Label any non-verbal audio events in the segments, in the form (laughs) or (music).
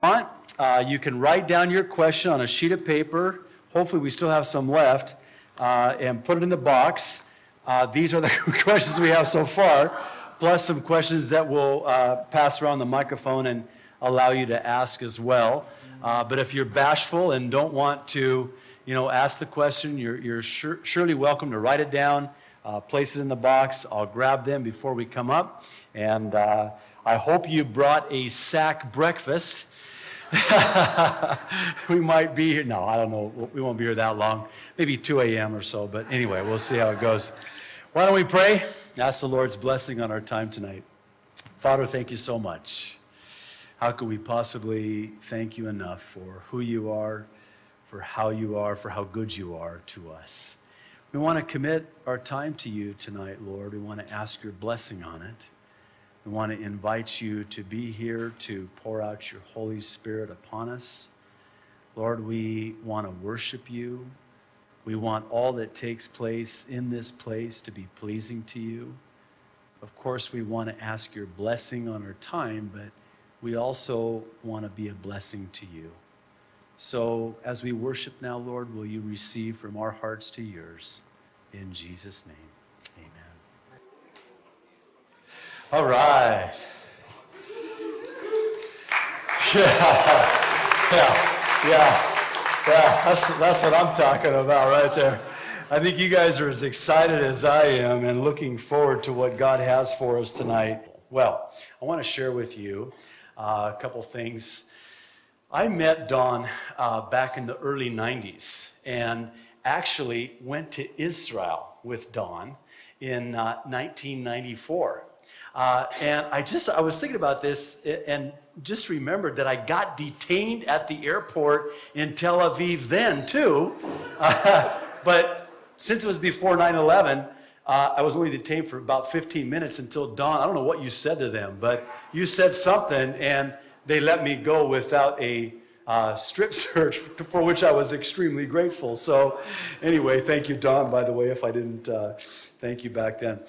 want, uh, you can write down your question on a sheet of paper. Hopefully, we still have some left, uh, and put it in the box. Uh, these are the (laughs) questions we have so far, plus some questions that we'll uh, pass around the microphone and allow you to ask as well. Uh, but if you're bashful and don't want to, you know, ask the question, you're, you're sure, surely welcome to write it down, uh, place it in the box. I'll grab them before we come up, and I hope you brought a sack breakfast. (laughs) we might be here. No, I don't know. We won't be here that long. Maybe 2 a.m. or so. But anyway, we'll see how it goes. Why don't we pray? Ask the Lord's blessing on our time tonight. Father, thank you so much. How could we possibly thank you enough for who you are, for how you are, for how good you are to us? We want to commit our time to you tonight, Lord. We want to ask your blessing on it. We want to invite you to be here to pour out your Holy Spirit upon us. Lord, we want to worship you. We want all that takes place in this place to be pleasing to you. Of course, we want to ask your blessing on our time, but we also want to be a blessing to you. So, as we worship now, Lord, will you receive from our hearts to yours? In Jesus' name. All right. Yeah, yeah, yeah, yeah. That's, that's what I'm talking about right there. I think you guys are as excited as I am and looking forward to what God has for us tonight. Well, I want to share with you uh, a couple things. I met Don uh, back in the early 90s and actually went to Israel with Don in uh, 1994. Uh, and I just, I was thinking about this and just remembered that I got detained at the airport in Tel Aviv then, too. (laughs) Uh, but since it was before 9 11, uh, I was only detained for about 15 minutes until Don. I don't know what you said to them, but you said something, and they let me go without a uh, strip (laughs) search, for which I was extremely grateful. So, anyway, thank you, Don, by the way, if I didn't uh, thank you back then.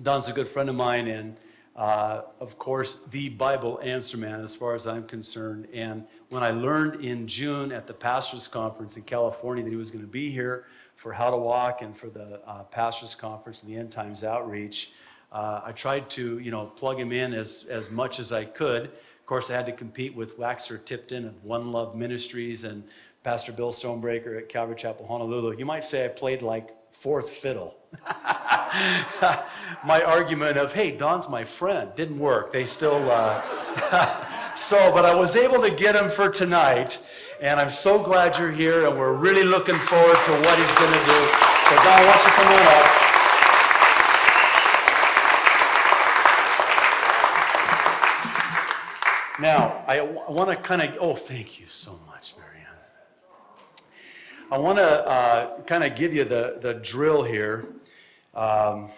Don's a good friend of mine, and uh, of course, the Bible answer man, as far as I'm concerned. And when I learned in June at the pastors' conference in California that he was going to be here for How to Walk and for the uh, pastors' conference and the End Times Outreach, uh, I tried to, you know, plug him in as, as much as I could. Of course, I had to compete with Waxer Tipton of One Love Ministries and Pastor Bill Stonebraker at Calvary Chapel, Honolulu. You might say I played like fourth fiddle. (laughs) my argument of, hey, Don's my friend, didn't work. They still, uh, (laughs) so, but I was able to get him for tonight, and I'm so glad you're here, and we're really looking forward to what he's going to do. So, Don, why don't you come on up? Now, I want to kind of, oh, thank you so much, Marianne. I want to uh, kind of give you the, the drill here. Um,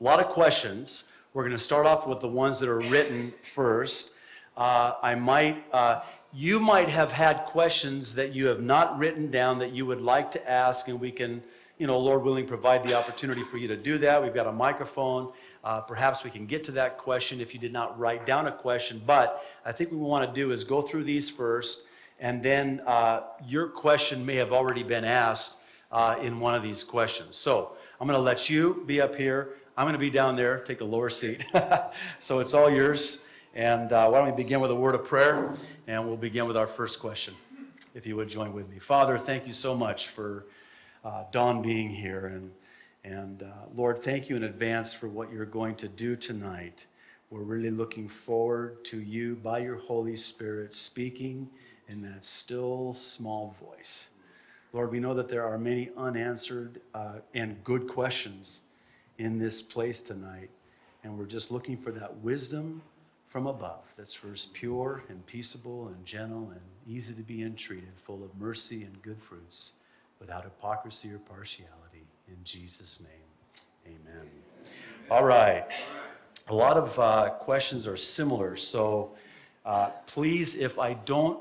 a lot of questions. We're going to start off with the ones that are written first. Uh, I might, uh, you might have had questions that you have not written down that you would like to ask, and we can, you know, Lord willing, provide the opportunity for you to do that. We've got a microphone. Uh, perhaps we can get to that question if you did not write down a question. But I think what we want to do is go through these first, and then uh, your question may have already been asked uh, in one of these questions. So I'm going to let you be up here. I'm going to be down there, take a lower seat. (laughs) so it's all yours. And uh, why don't we begin with a word of prayer? And we'll begin with our first question, if you would join with me. Father, thank you so much for uh, Don being here. And, and uh, Lord, thank you in advance for what you're going to do tonight. We're really looking forward to you by your Holy Spirit speaking in that still small voice. Lord, we know that there are many unanswered uh, and good questions in this place tonight. And we're just looking for that wisdom from above that's first pure and peaceable and gentle and easy to be entreated, full of mercy and good fruits, without hypocrisy or partiality. In Jesus' name, amen. All right. A lot of uh, questions are similar. So uh, please, if I don't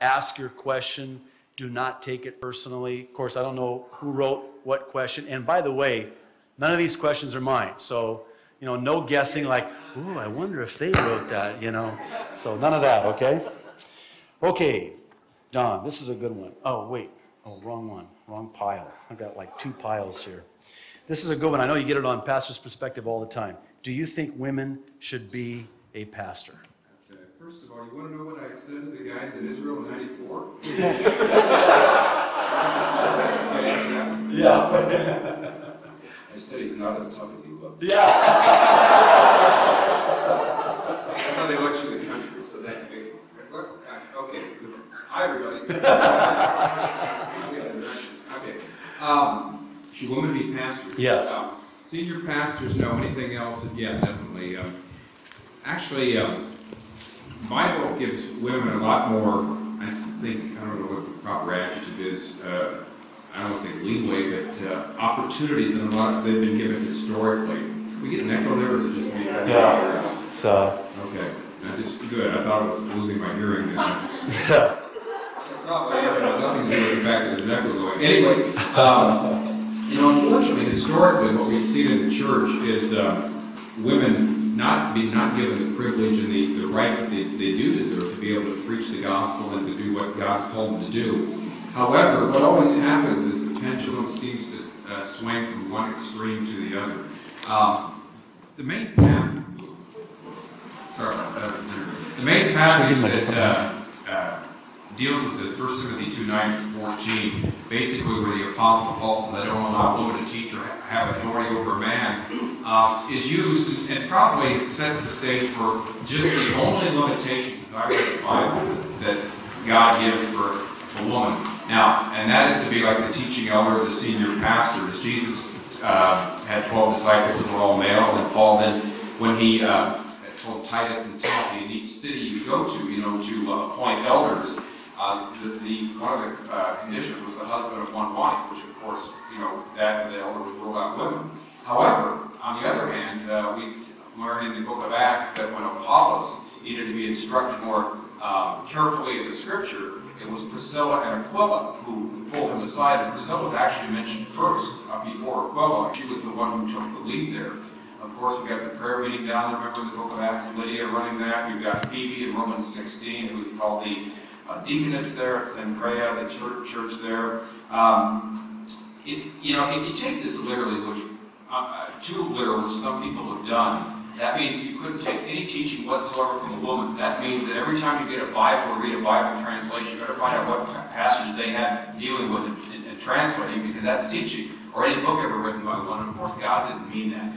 ask your question, do not take it personally. Of course, I don't know who wrote what question. And by the way, none of these questions are mine. So, You know, no guessing like, ooh, I wonder if they wrote that, you know. So none of that, okay? Okay, Don, this is a good one. Oh, wait. Oh, wrong one. Wrong pile. I've got like two piles here. This is a good one. I know you get it on pastor's perspective all the time. Do you think women should be a pastor? First of all, you want to know what I said to the guys in Israel in '94? (laughs) (laughs) Yeah. I said he's not as tough as he looks. Yeah. That's how they lecture the country, so that look, uh, okay, hi, everybody. Usually I'm direction. Okay. Um, Should women be pastors? Yes. Um, Senior pastors know anything else, yeah, definitely. Um, Actually, um, Bible gives women a lot more, I think, I don't know what the proper adjective is, uh, I don't want to say leeway, but uh, opportunities and a lot they've been given historically. We get an echo there, or is it just me? Yeah. It's, uh, Okay, that is good. I thought I was losing my hearing. then. I (laughs) just- Probably, yeah, but it has nothing to do with the fact that there's an echo going. Anyway, um, you know, unfortunately, historically, what we've seen in the church is um, women not be not given the privilege and the, the rights that they, they do deserve to be able to preach the gospel and to do what God's called them to do. However, what always happens is the pendulum seems to uh, swing from one extreme to the other. Um, the main path Sorry that. The main passage that uh, uh, deals with this, 1 Timothy 2, 9 14, basically where the Apostle Paul says, I don't allow a woman to teach or have authority over a man, uh, is used and probably sets the stage for just the only limitations, as I read the Bible, that God gives for a woman. Now, and that is to be like the teaching elder the senior pastor, as Jesus uh, had 12 disciples who were all male, and Paul then, when he uh, told Titus and Timothy in each city you go to, you know, to uh, appoint elders, uh, the, the, one of the uh, conditions was the husband of one wife, which of course, you know, that for the elder would rule out women. However, on the other hand, uh, we learn in the book of Acts that when Apollos needed to be instructed more um, carefully in the scripture, it was Priscilla and Aquila who pulled him aside, and Priscilla was actually mentioned first uh, before Aquila. She was the one who took the lead there. Of course, we've got the prayer meeting down there, remember in the book of Acts, Lydia running that. We've got Phoebe in Romans 16, who's called the uh, deaconess there at Cenchrea, the church, church there. Um, if, you know, if you take this literally, which uh, uh, too literal, which some people have done, that means you couldn't take any teaching whatsoever from a woman. That means that every time you get a Bible or read a Bible translation, you better find out what passages they had dealing with it and, and translating, because that's teaching. Or any book ever written by one. Of course, God didn't mean that.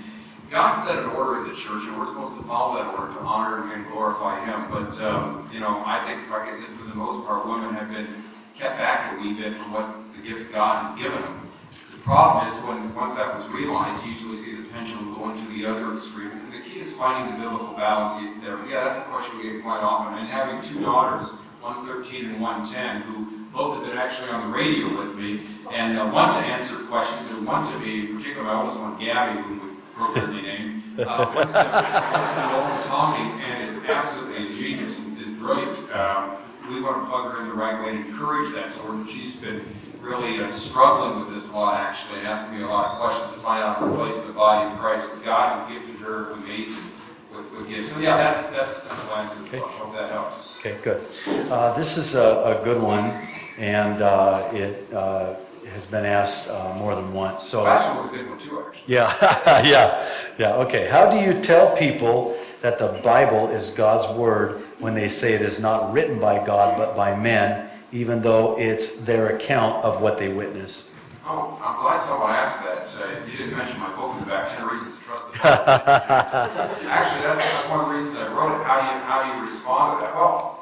God set an order in the church, and we're supposed to follow that order to honor and glorify Him. But, um, you know, I think, like I said, for the most part, women have been kept back a wee bit from what the gifts God has given them. The problem is when, once that was realized, you usually see the pendulum going to the other extreme. And the key is finding the biblical balance there. Yeah, that's a question we get quite often. And having two daughters, one 13 and one 10, who both have been actually on the radio with me, and uh, one to answer questions, and want to be, in particular, my oldest one, Gabby, who appropriately named, uh, to, wants to know Tommy, and is absolutely a genius, is brilliant. Um, we want to plug her in the right way and encourage that sort of, she's been really uh, struggling with this a lot, actually, and asking me a lot of questions to find out her place in the body of Christ, because God has gifted her amazing with, with gifts. So yeah, that's, that's a simple answer. I hope that helps. Okay, good. Uh, This is a, a good one, and uh, it uh, has been asked uh, more than once, so. Last one was a good one too, actually. Yeah, (laughs) yeah, yeah, okay. How do you tell people that the Bible is God's word when they say it is not written by God but by men, even though it's their account of what they witnessed? Oh, I'm glad someone asked that. Uh, you didn't mention my book in the back, 10 Reasons to Trust the Bible. (laughs) Actually, that's, that's one of the reasons I wrote it. How do you, how do you respond to that? Well,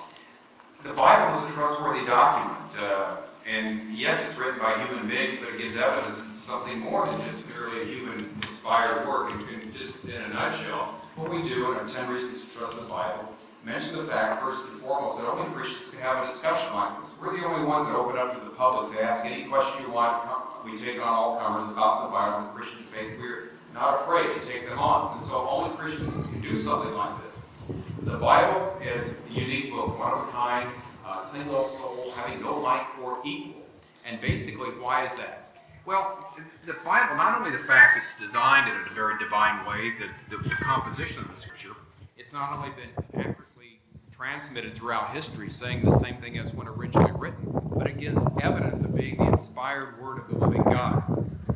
the Bible is a trustworthy document. Uh, and yes, it's written by human beings, but it gives evidence of something more than just merely a human inspired work. And, and just in a nutshell, what we do in our 10 Reasons to Trust the Bible, mention the fact, first and foremost, that only Christians can have a discussion like this. We're the only ones that open up to the public, say, ask any question you want. We take on all comers about the Bible, the Christian faith. We're not afraid to take them on. And so only Christians can do something like this. The Bible is a unique book, one of a kind, uh, single soul, having no like or equal. And basically, why is that? Well, the Bible, not only the fact it's designed in a very divine way, the, the, the composition of the scripture, it's not only been accurately transmitted throughout history, saying the same thing as when originally written, but it gives evidence of being the inspired word of the living God.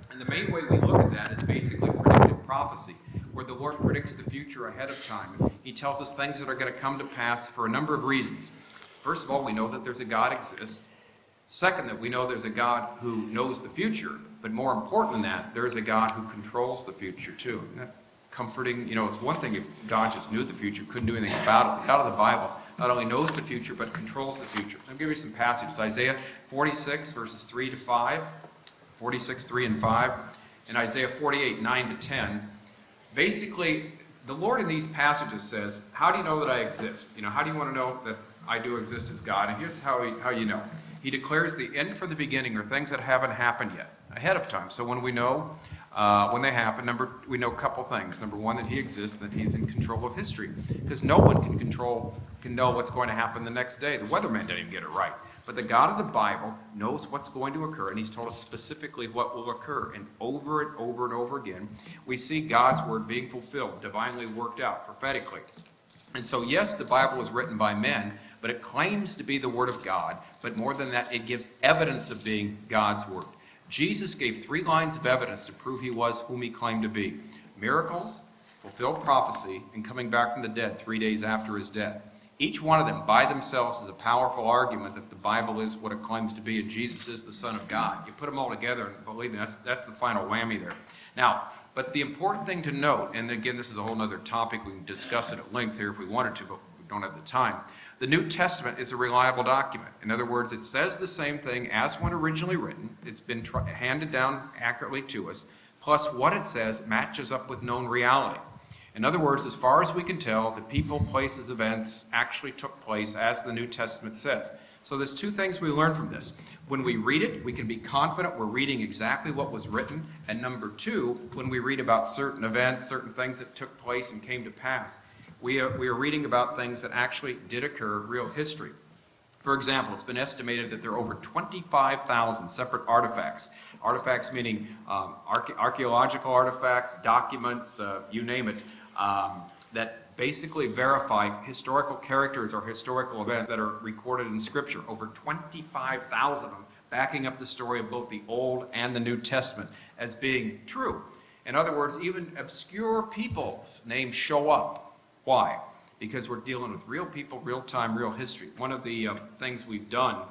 And the main way we look at that is basically predictive prophecy, where the Lord predicts the future ahead of time. He tells us things that are going to come to pass for a number of reasons. First of all, we know that there's a God exists. Second, that we know there's a God who knows the future, but more important than that, there is a God who controls the future too. Comforting? You know, it's one thing if God just knew the future, couldn't do anything about it. God of the Bible not only knows the future, but controls the future. I'll give you some passages. Isaiah 46, verses 3 to 5, 46, 3 and 5, and Isaiah 48, 9 to 10. Basically, the Lord in these passages says, How do you know that I exist? You know, how do you want to know that I do exist as God? And here's how, he, how you know. He declares the end from the beginning or things that haven't happened yet ahead of time. So when we know uh, when they happen, number we know a couple things. Number one, that he exists, that he's in control of history, because no one can control can know what's going to happen the next day. The weatherman didn't even get it right. But the God of the Bible knows what's going to occur, and He's told us specifically what will occur. And over and over and over again, we see God's word being fulfilled, divinely worked out, prophetically. And so, yes, the Bible was written by men, but it claims to be the Word of God. But more than that, it gives evidence of being God's Word. Jesus gave three lines of evidence to prove he was whom he claimed to be miracles, fulfilled prophecy, and coming back from the dead three days after his death. Each one of them, by themselves, is a powerful argument that the Bible is what it claims to be and Jesus is the Son of God. You put them all together, and believe me, that's, that's the final whammy there. Now, but the important thing to note, and again, this is a whole other topic, we can discuss it at length here if we wanted to, but we don't have the time. The New Testament is a reliable document. In other words, it says the same thing as when originally written. It's been handed down accurately to us. Plus, what it says matches up with known reality. In other words, as far as we can tell, the people, places, events actually took place as the New Testament says. So there's two things we learn from this. When we read it, we can be confident we're reading exactly what was written. And number two, when we read about certain events, certain things that took place and came to pass, we are, we are reading about things that actually did occur, real history. For example, it's been estimated that there are over 25,000 separate artifacts. Artifacts meaning um, arche- archaeological artifacts, documents, uh, you name it, um, that basically verify historical characters or historical events that are recorded in Scripture. Over 25,000 of them, backing up the story of both the Old and the New Testament as being true. In other words, even obscure people's names show up why? Because we're dealing with real people, real time, real history. One of the uh, things we've done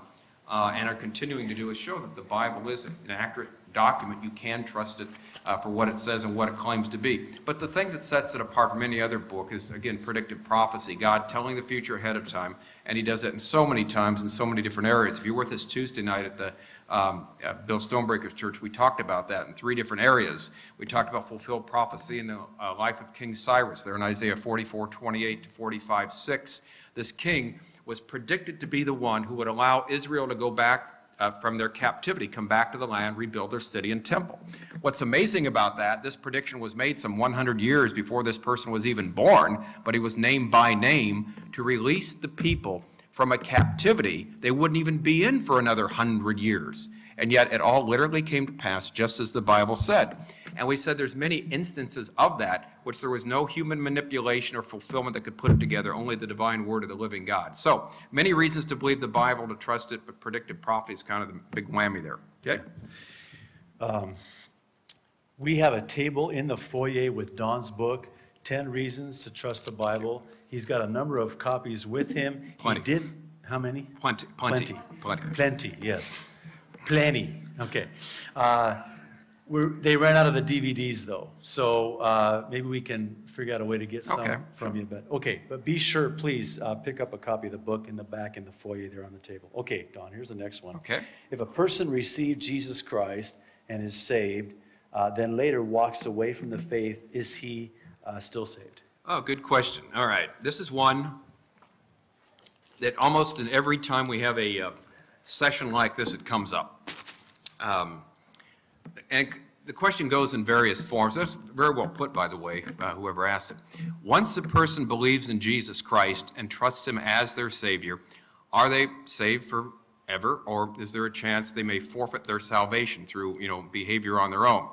uh, and are continuing to do is show that the Bible is an accurate document. You can trust it uh, for what it says and what it claims to be. But the thing that sets it apart from any other book is, again, predictive prophecy. God telling the future ahead of time, and He does that in so many times in so many different areas. If you were with us Tuesday night at the um, Bill Stonebraker's church, we talked about that in three different areas. We talked about fulfilled prophecy in the uh, life of King Cyrus, there in Isaiah 44 28 to 45 6. This king was predicted to be the one who would allow Israel to go back uh, from their captivity, come back to the land, rebuild their city and temple. What's amazing about that, this prediction was made some 100 years before this person was even born, but he was named by name to release the people from a captivity they wouldn't even be in for another hundred years. And yet it all literally came to pass just as the Bible said. And we said there's many instances of that which there was no human manipulation or fulfillment that could put it together, only the divine word of the living God. So many reasons to believe the Bible, to trust it, but predictive prophecy is kind of the big whammy there. Okay? Um, we have a table in the foyer with Don's book, 10 Reasons to Trust the Bible. He's got a number of copies with him. Plenty. He did, how many? Plenty, plenty, plenty. Plenty, yes. Plenty, okay. Uh, we're, they ran out of the DVDs though, so uh, maybe we can figure out a way to get Okay, some from you. But, okay, but be sure, please, uh, pick up a copy of the book in the back in the foyer there on the table. Okay, Don, here's the next one. Okay. If a person received Jesus Christ and is saved, uh, then later walks away from the faith, is he uh, still saved? Oh, good question. All right. This is one that almost in every time we have a uh, session like this, it comes up. Um, and the question goes in various forms. That's very well put, by the way, uh, whoever asked it. Once a person believes in Jesus Christ and trusts him as their Savior, are they saved forever, or is there a chance they may forfeit their salvation through, you know, behavior on their own?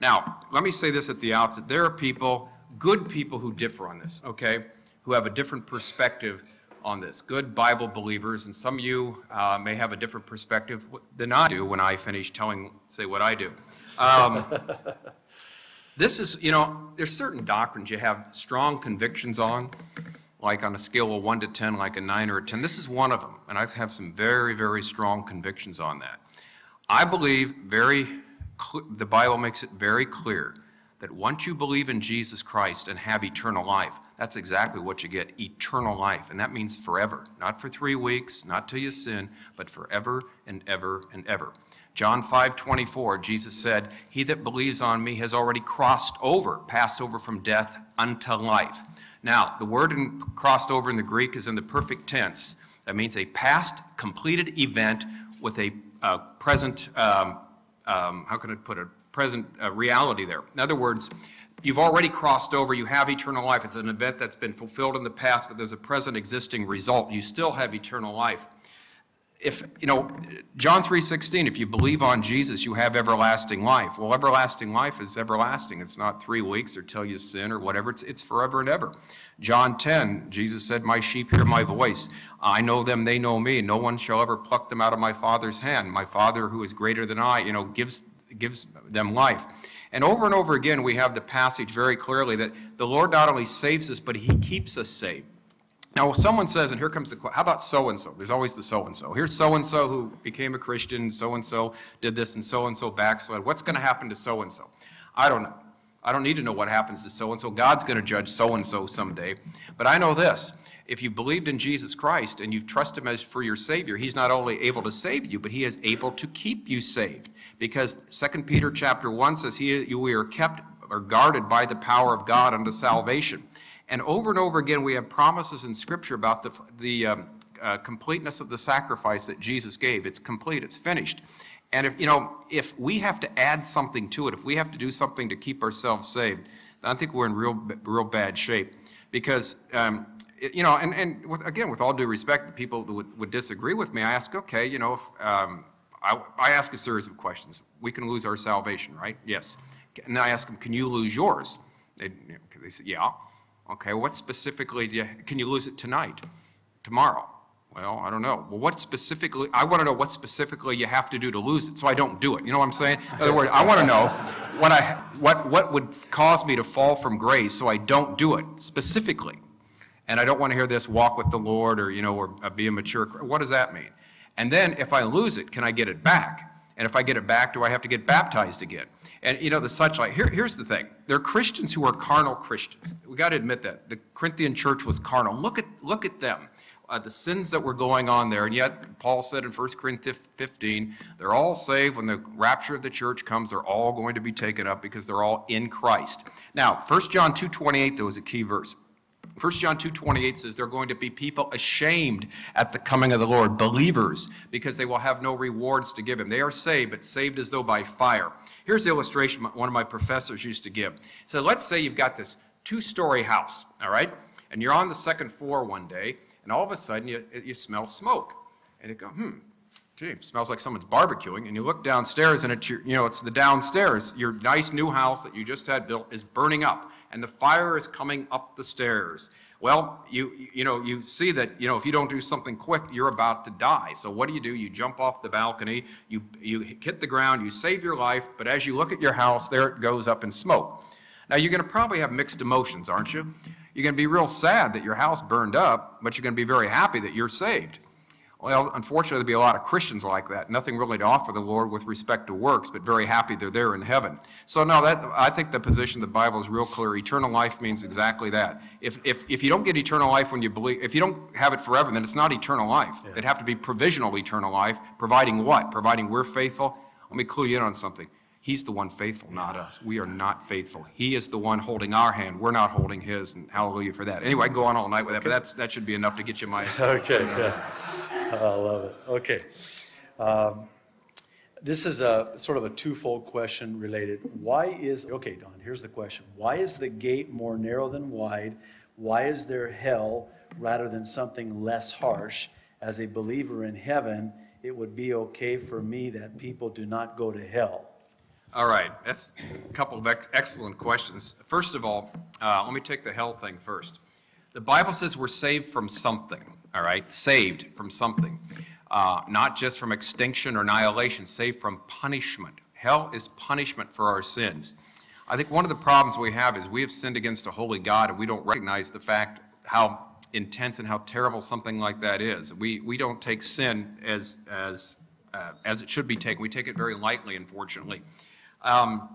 Now, let me say this at the outset. There are people, good people who differ on this, okay? Who have a different perspective on this. Good Bible believers, and some of you uh, may have a different perspective than I do when I finish telling, say what I do. Um, (laughs) this is, you know, there's certain doctrines you have strong convictions on, like on a scale of 1 to 10, like a 9 or a 10. This is one of them, and I have some very, very strong convictions on that. I believe very, the Bible makes it very clear that once you believe in Jesus Christ and have eternal life, that's exactly what you get eternal life. And that means forever. Not for three weeks, not till you sin, but forever and ever and ever. John 5 24, Jesus said, He that believes on me has already crossed over, passed over from death unto life. Now, the word in, crossed over in the Greek is in the perfect tense. That means a past completed event with a uh, present, um, um, how can I put it, present uh, reality there. In other words, you've already crossed over, you have eternal life. It's an event that's been fulfilled in the past, but there's a present existing result. You still have eternal life. If you know john 3.16 if you believe on jesus you have everlasting life. Well everlasting life is everlasting. It's not three weeks or till you sin or whatever. It's, it's forever and ever. John 10 jesus said my sheep hear my voice. I know them they know me. No one shall ever pluck them out of my father's hand. My father who is greater than i you know gives gives them life and over and over again we have the passage very clearly that the lord not only saves us but he keeps us saved now, if someone says, and here comes the how about so and so? There's always the so and so. Here's so and so who became a Christian, so and so did this, and so and so backslid. What's going to happen to so and so? I don't know. I don't need to know what happens to so and so. God's going to judge so and so someday. But I know this if you believed in Jesus Christ and you trust Him as for your Savior, He's not only able to save you, but He is able to keep you saved. Because 2 Peter chapter 1 says, he, We are kept or guarded by the power of God unto salvation. And over and over again, we have promises in Scripture about the, the um, uh, completeness of the sacrifice that Jesus gave. It's complete, it's finished. And if, you know, if we have to add something to it, if we have to do something to keep ourselves saved, I think we're in real, real bad shape. Because, um, you know, and, and with, again, with all due respect, to people would, would disagree with me. I ask, okay, you know, if, um, I, I ask a series of questions. We can lose our salvation, right? Yes. And I ask them, can you lose yours? They, they say, yeah. Okay, what specifically do you, can you lose it tonight? Tomorrow? Well, I don't know. Well, what specifically, I want to know what specifically you have to do to lose it so I don't do it. You know what I'm saying? In other words, I want to know what, I, what, what would cause me to fall from grace so I don't do it specifically. And I don't want to hear this walk with the Lord or, you know, or be a mature. What does that mean? And then if I lose it, can I get it back? And if I get it back, do I have to get baptized again? And you know, the such like, here, here's the thing. There are Christians who are carnal Christians. We got to admit that. The Corinthian church was carnal. Look at, look at them. Uh, the sins that were going on there. And yet, Paul said in 1 Corinthians 15, they're all saved. When the rapture of the church comes, they're all going to be taken up because they're all in Christ. Now, 1 John 2.28, though, is a key verse. 1 John 2.28 says they're going to be people ashamed at the coming of the Lord, believers, because they will have no rewards to give him. They are saved, but saved as though by fire. Here's the illustration one of my professors used to give. So let's say you've got this two-story house, all right? And you're on the second floor one day, and all of a sudden you, you smell smoke. And you go, hmm, gee, smells like someone's barbecuing. And you look downstairs, and it's your, you know, it's the downstairs. Your nice new house that you just had built is burning up and the fire is coming up the stairs. Well, you, you know, you see that, you know, if you don't do something quick, you're about to die. So what do you do? You jump off the balcony, you, you hit the ground, you save your life, but as you look at your house, there it goes up in smoke. Now, you're going to probably have mixed emotions, aren't you? You're going to be real sad that your house burned up, but you're going to be very happy that you're saved. Well, unfortunately, there'll be a lot of Christians like that. Nothing really to offer the Lord with respect to works, but very happy they're there in heaven. So, no, that I think the position of the Bible is real clear. Eternal life means exactly that. If, if, if you don't get eternal life when you believe, if you don't have it forever, then it's not eternal life. Yeah. It'd have to be provisional eternal life, providing what? Providing we're faithful. Let me clue you in on something. He's the one faithful, not us. We are not faithful. He is the one holding our hand. We're not holding his, and hallelujah for that. Anyway, I can go on all night with that, but that's, that should be enough to get you my. (laughs) okay, yeah. I love it. Okay. Um, this is a sort of a twofold question related. Why is, okay, Don, here's the question. Why is the gate more narrow than wide? Why is there hell rather than something less harsh? As a believer in heaven, it would be okay for me that people do not go to hell? All right, that's a couple of ex- excellent questions. First of all, uh, let me take the hell thing first. The Bible says we're saved from something, all right? Saved from something. Uh, not just from extinction or annihilation, saved from punishment. Hell is punishment for our sins. I think one of the problems we have is we have sinned against a holy God and we don't recognize the fact how intense and how terrible something like that is. We, we don't take sin as, as, uh, as it should be taken. We take it very lightly, unfortunately. Um,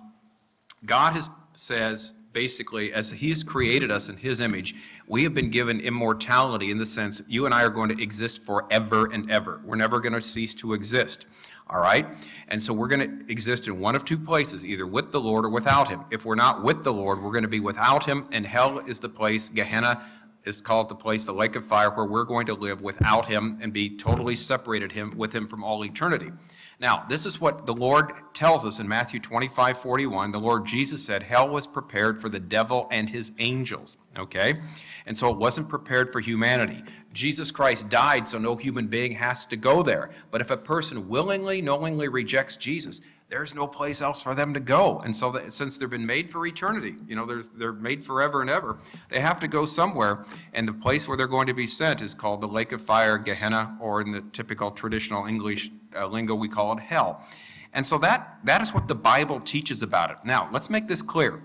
God has, says, basically, as He has created us in His image, we have been given immortality in the sense you and I are going to exist forever and ever. We're never going to cease to exist. All right? And so we're going to exist in one of two places, either with the Lord or without Him. If we're not with the Lord, we're going to be without Him, and hell is the place, Gehenna is called the place, the lake of fire, where we're going to live without Him and be totally separated him, with Him from all eternity. Now, this is what the Lord tells us in Matthew 25, 41. The Lord Jesus said, Hell was prepared for the devil and his angels. Okay? And so it wasn't prepared for humanity. Jesus Christ died, so no human being has to go there. But if a person willingly, knowingly rejects Jesus, there's no place else for them to go. And so, that, since they've been made for eternity, you know, they're made forever and ever, they have to go somewhere. And the place where they're going to be sent is called the lake of fire, Gehenna, or in the typical traditional English uh, lingo, we call it hell. And so, that, that is what the Bible teaches about it. Now, let's make this clear.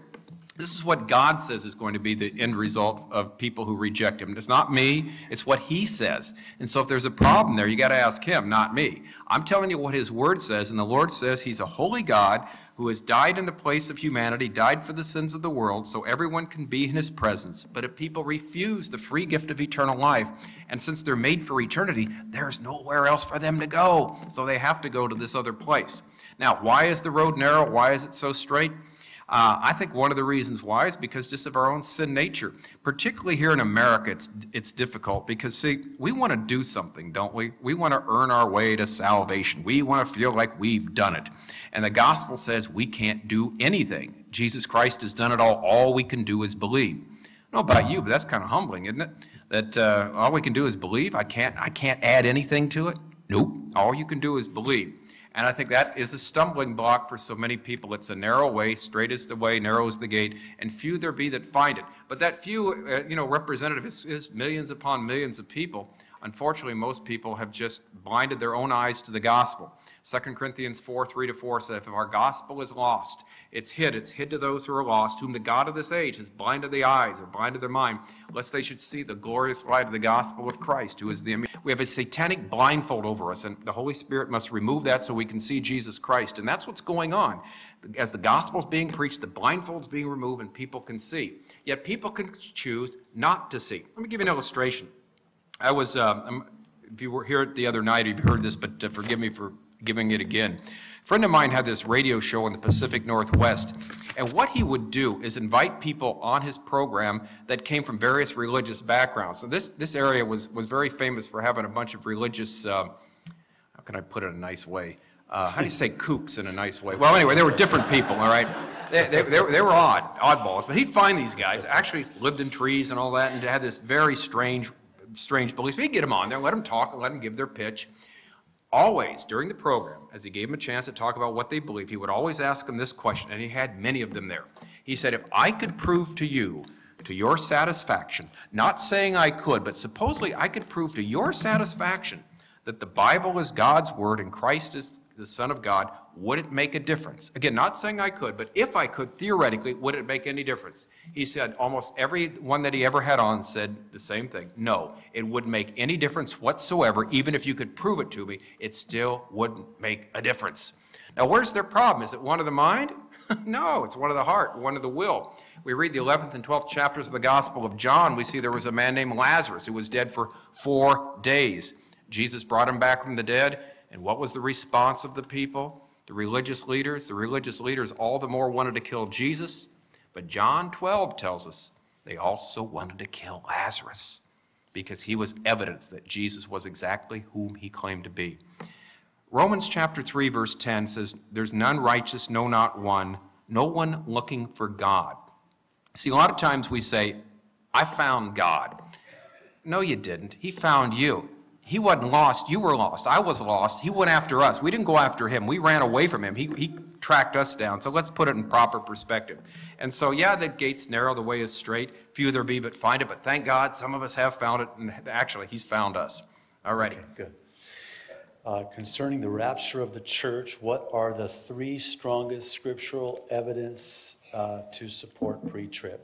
This is what God says is going to be the end result of people who reject Him. It's not me, it's what He says. And so if there's a problem there, you got to ask Him, not me. I'm telling you what His Word says, and the Lord says He's a holy God who has died in the place of humanity, died for the sins of the world, so everyone can be in His presence. But if people refuse the free gift of eternal life, and since they're made for eternity, there's nowhere else for them to go. So they have to go to this other place. Now, why is the road narrow? Why is it so straight? Uh, I think one of the reasons why is because just of our own sin nature. Particularly here in America, it's, it's difficult because, see, we want to do something, don't we? We want to earn our way to salvation. We want to feel like we've done it. And the gospel says we can't do anything. Jesus Christ has done it all. All we can do is believe. I don't know about you, but that's kind of humbling, isn't it? That uh, all we can do is believe. I can't, I can't add anything to it. Nope. All you can do is believe. And I think that is a stumbling block for so many people. It's a narrow way, straight is the way, narrow is the gate, and few there be that find it. But that few, uh, you know, representative is, is millions upon millions of people. Unfortunately, most people have just blinded their own eyes to the gospel. 2 Corinthians 4 3 to 4 says, If our gospel is lost, it's hid. It's hid to those who are lost, whom the God of this age has blinded the eyes or blinded their mind, lest they should see the glorious light of the gospel of Christ, who is the. image. We have a satanic blindfold over us, and the Holy Spirit must remove that so we can see Jesus Christ. And that's what's going on. As the gospel is being preached, the blindfold's being removed, and people can see. Yet people can choose not to see. Let me give you an illustration. I was, uh, if you were here the other night, you've heard this, but uh, forgive me for giving it again. Friend of mine had this radio show in the Pacific Northwest, and what he would do is invite people on his program that came from various religious backgrounds. So this, this area was, was very famous for having a bunch of religious, uh, how can I put it in a nice way? Uh, how do you say kooks in a nice way? Well, anyway, they were different people, all right? They, they, they, they were odd, oddballs, but he'd find these guys, actually lived in trees and all that, and had this very strange, strange beliefs. He'd get them on there, let them talk, and let them give their pitch always, during the program, as he gave them a chance to talk about what they believe, he would always ask them this question, and he had many of them there. He said, If I could prove to you, to your satisfaction, not saying I could, but supposedly I could prove to your satisfaction that the Bible is God's word and Christ is the Son of God, would it make a difference? Again, not saying I could, but if I could, theoretically, would it make any difference? He said almost every one that he ever had on said the same thing. No, it wouldn't make any difference whatsoever. Even if you could prove it to me, it still wouldn't make a difference. Now, where's their problem? Is it one of the mind? (laughs) no, it's one of the heart, one of the will. We read the 11th and 12th chapters of the Gospel of John. We see there was a man named Lazarus who was dead for four days. Jesus brought him back from the dead. And what was the response of the people? The religious leaders? The religious leaders all the more wanted to kill Jesus. But John 12 tells us they also wanted to kill Lazarus because he was evidence that Jesus was exactly whom he claimed to be. Romans chapter 3, verse 10 says, There's none righteous, no, not one, no one looking for God. See, a lot of times we say, I found God. No, you didn't. He found you. He wasn't lost, you were lost, I was lost. He went after us. We didn't go after him. We ran away from him. He, he tracked us down. So let's put it in proper perspective. And so, yeah, the gate's narrow, the way is straight. Few there be but find it. But thank God some of us have found it. And actually, he's found us. All righty. Good. Uh, Concerning the rapture of the church, what are the three strongest scriptural evidence uh, to support pre-trib?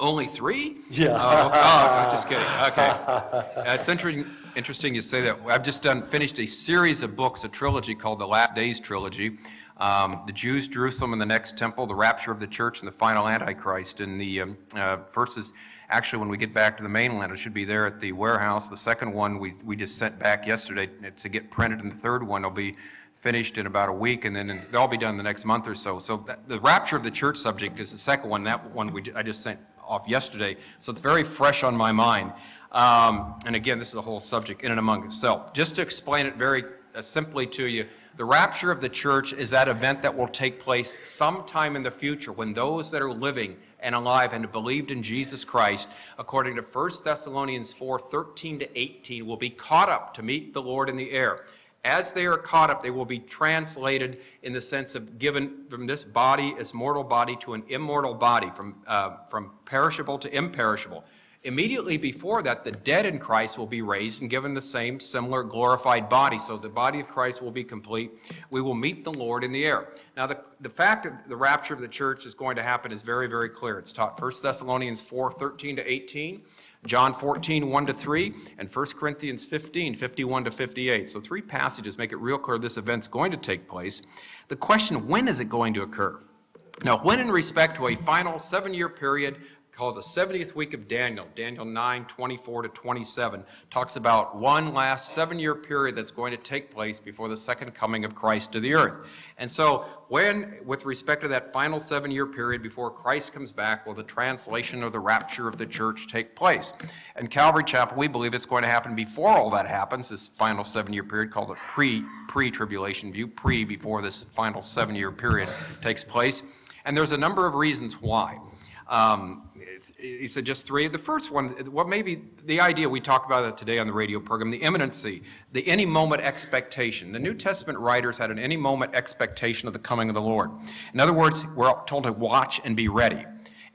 Only three? Yeah. Oh, oh, just kidding. Okay. It's interesting, interesting you say that. I've just done, finished a series of books, a trilogy called the Last Days Trilogy. Um, the Jews, Jerusalem, and the next temple, the rapture of the church, and the final Antichrist. And the um, uh, first is actually when we get back to the mainland, it should be there at the warehouse. The second one we, we just sent back yesterday to get printed, and the third one will be finished in about a week, and then they'll be done the next month or so. So that, the rapture of the church subject is the second one. That one we, I just sent off yesterday, so it's very fresh on my mind. Um, and again, this is a whole subject in and among itself. Just to explain it very uh, simply to you, the rapture of the church is that event that will take place sometime in the future when those that are living and alive and believed in Jesus Christ, according to 1 Thessalonians 4 13 to 18, will be caught up to meet the Lord in the air. As they are caught up, they will be translated in the sense of given from this body, as mortal body, to an immortal body, from, uh, from perishable to imperishable. Immediately before that, the dead in Christ will be raised and given the same similar glorified body. So the body of Christ will be complete. We will meet the Lord in the air. Now, the, the fact that the rapture of the church is going to happen is very, very clear. It's taught 1 Thessalonians 4 13 to 18. John 14, 1 to 3, and 1 Corinthians 15, 51 to 58. So three passages make it real clear this event's going to take place. The question, when is it going to occur? Now, when in respect to a final seven-year period called the 70th week of Daniel, Daniel 9, 24 to 27, talks about one last seven-year period that's going to take place before the second coming of Christ to the earth. And so when, with respect to that final seven-year period before Christ comes back, will the translation or the rapture of the church take place? And Calvary Chapel, we believe it's going to happen before all that happens, this final seven-year period called the pre, pre-tribulation view, pre before this final seven-year period takes place. And there's a number of reasons why. Um, he said just three. The first one, what maybe the idea we talked about it today on the radio program, the imminency, the any moment expectation. The New Testament writers had an any moment expectation of the coming of the Lord. In other words, we're told to watch and be ready.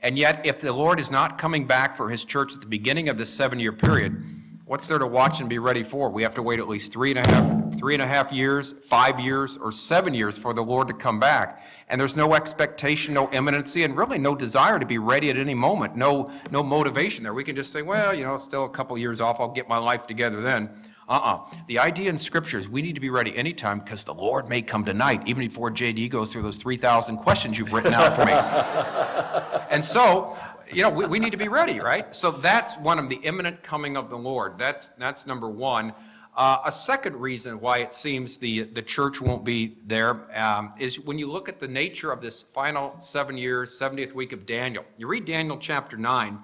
And yet, if the Lord is not coming back for his church at the beginning of this seven year period, what's there to watch and be ready for? We have to wait at least three and a half, three and a half years, five years, or seven years for the Lord to come back. And there's no expectation, no imminency, and really no desire to be ready at any moment. No, no motivation there. We can just say, well, you know, still a couple years off. I'll get my life together then. Uh-uh. The idea in Scripture is we need to be ready anytime because the Lord may come tonight, even before JD goes through those 3,000 questions you've written out for me. (laughs) and so you know, we, we need to be ready, right? So that's one of the imminent coming of the Lord. That's, that's number one. Uh, a second reason why it seems the, the church won't be there um, is when you look at the nature of this final seven years, 70th week of Daniel. You read Daniel chapter 9,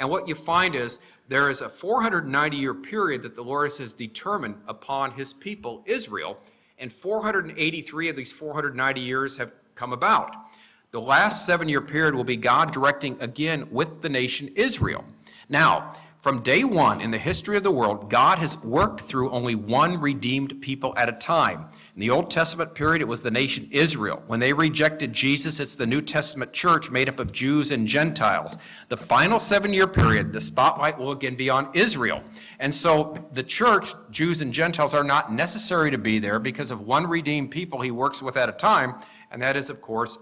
and what you find is there is a 490 year period that the Lord has determined upon his people, Israel, and 483 of these 490 years have come about. The last seven year period will be God directing again with the nation Israel. Now, from day one in the history of the world, God has worked through only one redeemed people at a time. In the Old Testament period, it was the nation Israel. When they rejected Jesus, it's the New Testament church made up of Jews and Gentiles. The final seven year period, the spotlight will again be on Israel. And so the church, Jews and Gentiles, are not necessary to be there because of one redeemed people he works with at a time, and that is, of course,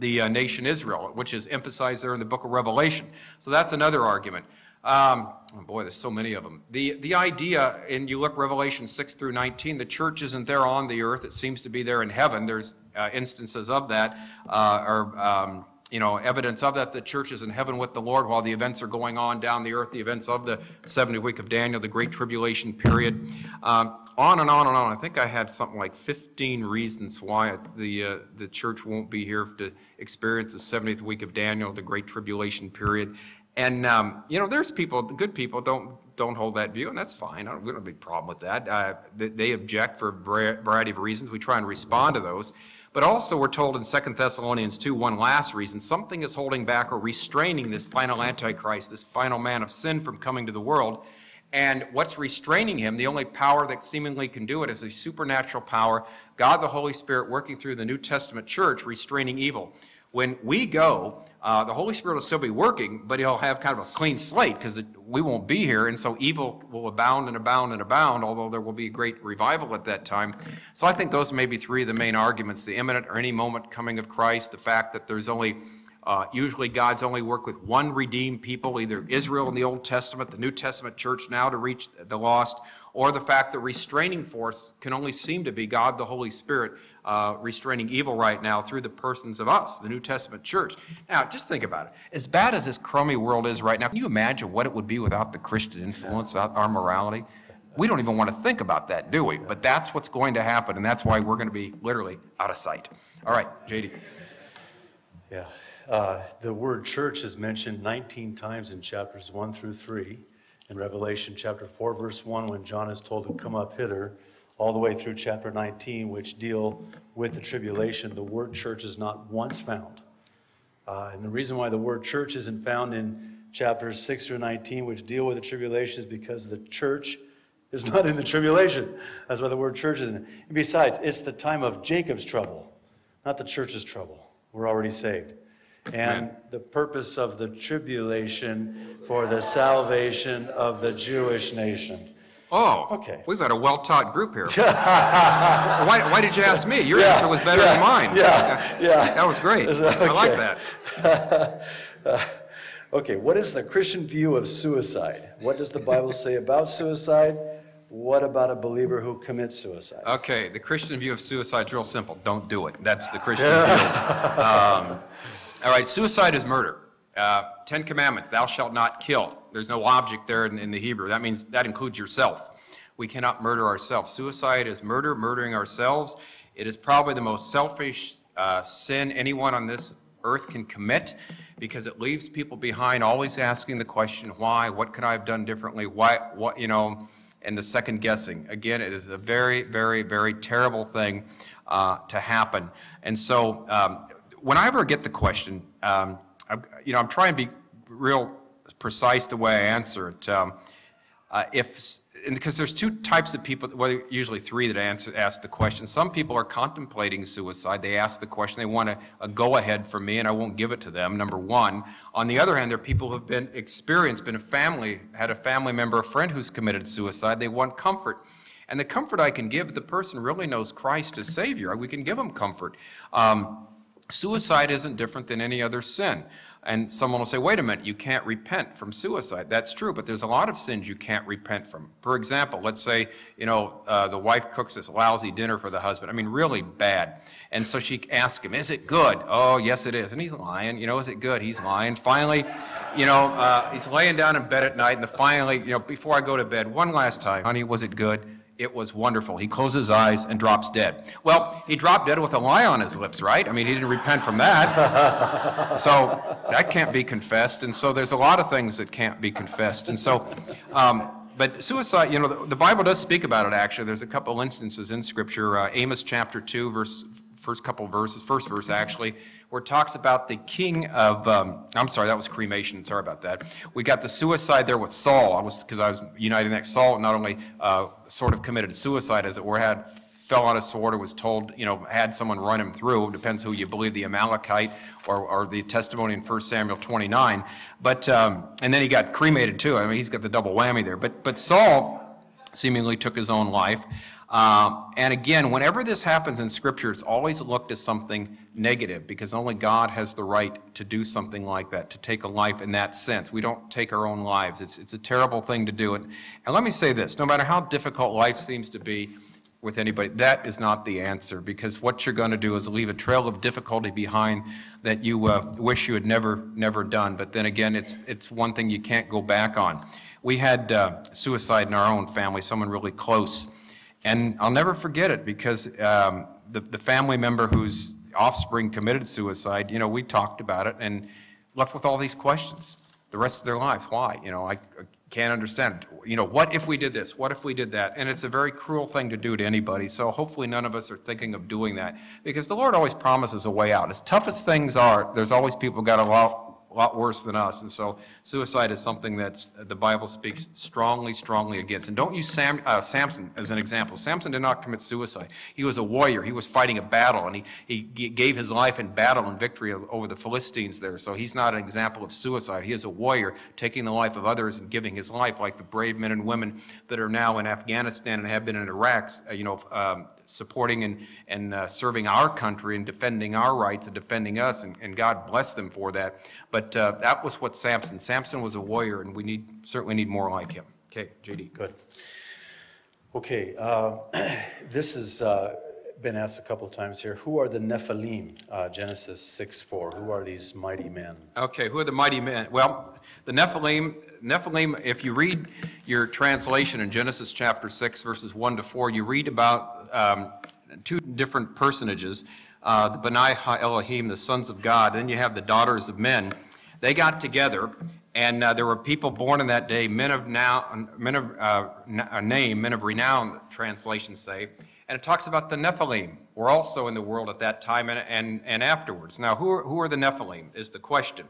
the uh, nation Israel, which is emphasized there in the book of Revelation. So that's another argument. Um, oh boy, there's so many of them. The, the idea, and you look Revelation 6 through 19, the church isn't there on the earth. It seems to be there in heaven. There's uh, instances of that, uh, or um, you know, evidence of that. The church is in heaven with the Lord while the events are going on down the earth, the events of the 70 week of Daniel, the great tribulation period. Um, on and on and on. I think I had something like 15 reasons why the, uh, the church won't be here to experience the 70th week of Daniel, the great tribulation period. And, um, you know, there's people, good people don't, don't hold that view, and that's fine. I don't, we don't have a big problem with that. Uh, they, they object for a variety of reasons. We try and respond to those. But also, we're told in 2 Thessalonians 2, one last reason, something is holding back or restraining this final Antichrist, this final man of sin from coming to the world. And what's restraining him, the only power that seemingly can do it, is a supernatural power, God the Holy Spirit working through the New Testament church, restraining evil. When we go, uh, the Holy Spirit will still be working, but he'll have kind of a clean slate because we won't be here, and so evil will abound and abound and abound, although there will be a great revival at that time. So I think those may be three of the main arguments the imminent or any moment coming of Christ, the fact that there's only uh, usually, God's only worked with one redeemed people, either Israel in the Old Testament, the New Testament church now to reach the lost, or the fact that restraining force can only seem to be God the Holy Spirit uh, restraining evil right now through the persons of us, the New Testament church. Now, just think about it. As bad as this crummy world is right now, can you imagine what it would be without the Christian influence, without our morality? We don't even want to think about that, do we? But that's what's going to happen, and that's why we're going to be literally out of sight. All right, JD. Yeah. Uh, The word church is mentioned 19 times in chapters 1 through 3. In Revelation chapter 4, verse 1, when John is told to come up hither, all the way through chapter 19, which deal with the tribulation, the word church is not once found. Uh, And the reason why the word church isn't found in chapters 6 through 19, which deal with the tribulation, is because the church is not in the tribulation. That's why the word church is in it. And besides, it's the time of Jacob's trouble, not the church's trouble. We're already saved. And the purpose of the tribulation for the salvation of the Jewish nation. Oh, Okay. We've got a well-taught group here. (laughs) why, why did you ask me? Your answer was better than mine. Yeah, (laughs) yeah. That was great. Is I like okay? that. (laughs) Okay, what is the Christian view of suicide? What does the Bible say about suicide? What about a believer who commits suicide? Okay, the Christian view of suicide is real simple. Don't do it. That's the Christian view. Um, all right, suicide is murder. Uh, Ten Commandments, thou shalt not kill. There's no object there in, in the Hebrew. That means that includes yourself. We cannot murder ourselves. Suicide is murder, murdering ourselves. It is probably the most selfish uh, sin anyone on this earth can commit because it leaves people behind always asking the question, why? What could I have done differently? Why? What, you know, and the second guessing. Again, it is a very, very, very terrible thing uh, to happen. And so, um, when I ever get the question, um, you know, I'm trying to be real precise the way I answer it. Um, uh, if, because there's two types of people, well, usually three that answer, ask the question. Some people are contemplating suicide. They ask the question. They want a, a go-ahead from me, and I won't give it to them, number one. On the other hand, there are people who have been experienced, been a family, had a family member, a friend who's committed suicide. They want comfort. And the comfort I can give, the person really knows Christ as Savior. We can give them comfort. Um, Suicide isn't different than any other sin. And someone will say, wait a minute, you can't repent from suicide. That's true, but there's a lot of sins you can't repent from. For example, let's say, you know, uh, the wife cooks this lousy dinner for the husband. I mean, really bad. And so she asks him, is it good? Oh, yes, it is. And he's lying. You know, is it good? He's lying. Finally, you know, uh, he's laying down in bed at night, and the finally, you know, before I go to bed, one last time, honey, was it good? It was wonderful. He closes his eyes and drops dead. Well, he dropped dead with a lie on his lips, right? I mean, he didn't repent from that. (laughs) so that can't be confessed. And so there's a lot of things that can't be confessed. And so, um, but suicide, you know, the, the, Bible does speak about it actually. There's a couple instances in Scripture. Uh, Amos chapter 2, verse, first couple verses, first verse actually, where it talks about the king of, um, I'm sorry, that was cremation, sorry about that. We got the suicide there with Saul, I was, because I was uniting that Saul not only uh, sort of committed suicide, as it were, had fell on a sword or was told, you know, had someone run him through, depends who you believe, the Amalekite or, or the testimony in 1 Samuel 29. But, um, and then he got cremated too, I mean, he's got the double whammy there. But, but Saul seemingly took his own life. Um, and again, whenever this happens in Scripture, it's always looked as something negative because only God has the right to do something like that, to take a life in that sense. We don't take our own lives. It's, it's a terrible thing to do. And, and let me say this no matter how difficult life seems to be with anybody, that is not the answer because what you're going to do is leave a trail of difficulty behind that you uh, wish you had never, never done. But then again, it's, it's one thing you can't go back on. We had uh, suicide in our own family, someone really close. And I'll never forget it because um, the, the family member whose offspring committed suicide, you know, we talked about it and left with all these questions the rest of their lives. Why? You know, I, I can't understand. You know, what if we did this? What if we did that? And it's a very cruel thing to do to anybody. So hopefully none of us are thinking of doing that because the Lord always promises a way out. As tough as things are, there's always people got a lot worse than us. And so suicide is something that the Bible speaks strongly, strongly against. And don't use Sam, uh, Samson as an example. Samson did not commit suicide. He was a warrior. He was fighting a battle, and he, he gave his life in battle and victory over the Philistines there. So he's not an example of suicide. He is a warrior taking the life of others and giving his life, like the brave men and women that are now in Afghanistan and have been in Iraq, uh, you know, um, supporting and, and uh, serving our country and defending our rights and defending us, and, and God bless them for that. But uh, that was what Samson. Samson was a warrior, and we need certainly need more like him. Okay, JD. Good. Okay, uh, (clears throat) this has uh, been asked a couple of times here. Who are the Nephilim? Uh, Genesis 6 4. Who are these mighty men? Okay, who are the mighty men? Well, the Nephilim, Nephilim, if you read your translation in Genesis chapter 6, verses 1 to 4, you read about um, two different personages, uh, the Benai Ha-Elohim, the sons of God, then you have the daughters of men. They got together, and uh, there were people born in that day, men of, now, men of uh, name, men of renown, translations say, and it talks about the Nephilim were also in the world at that time and, and, and afterwards. Now, who are, who are the Nephilim is the question.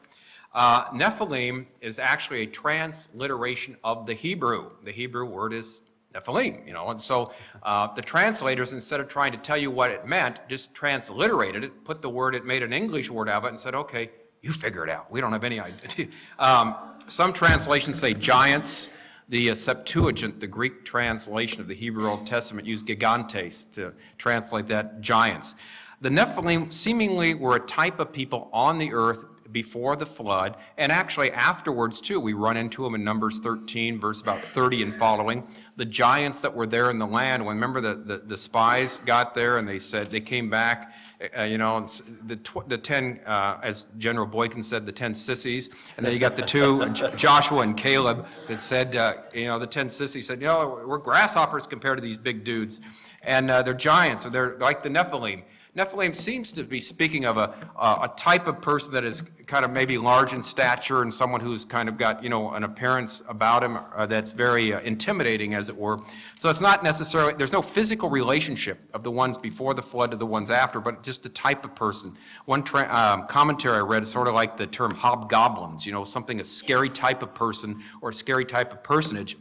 Uh, Nephilim is actually a transliteration of the Hebrew. The Hebrew word is Nephilim, you know, and so uh, the translators, instead of trying to tell you what it meant, just transliterated it, put the word, it made an English word out of it, and said, okay, you figure it out. We don't have any idea. (laughs) um, some translations say giants. The uh, Septuagint, the Greek translation of the Hebrew Old Testament, used gigantes to translate that giants. The Nephilim seemingly were a type of people on the earth before the flood, and actually afterwards too. We run into them in Numbers 13, verse about 30 and following. The giants that were there in the land, when remember the, the, the spies got there and they said, they came back, uh, you know, the, tw- the 10, uh, as General Boykin said, the 10 sissies. And then you got the two, (laughs) Joshua and Caleb, that said, uh, you know, the 10 sissies said, you know, we're grasshoppers compared to these big dudes. And uh, they're giants, or they're like the Nephilim. Nephilim seems to be speaking of a, a type of person that is kind of maybe large in stature and someone who's kind of got, you know, an appearance about him uh, that's very uh, intimidating, as it were. So it's not necessarily, there's no physical relationship of the ones before the flood to the ones after, but just the type of person. One tra- um, commentary I read is sort of like the term hobgoblins, you know, something, a scary type of person or a scary type of personage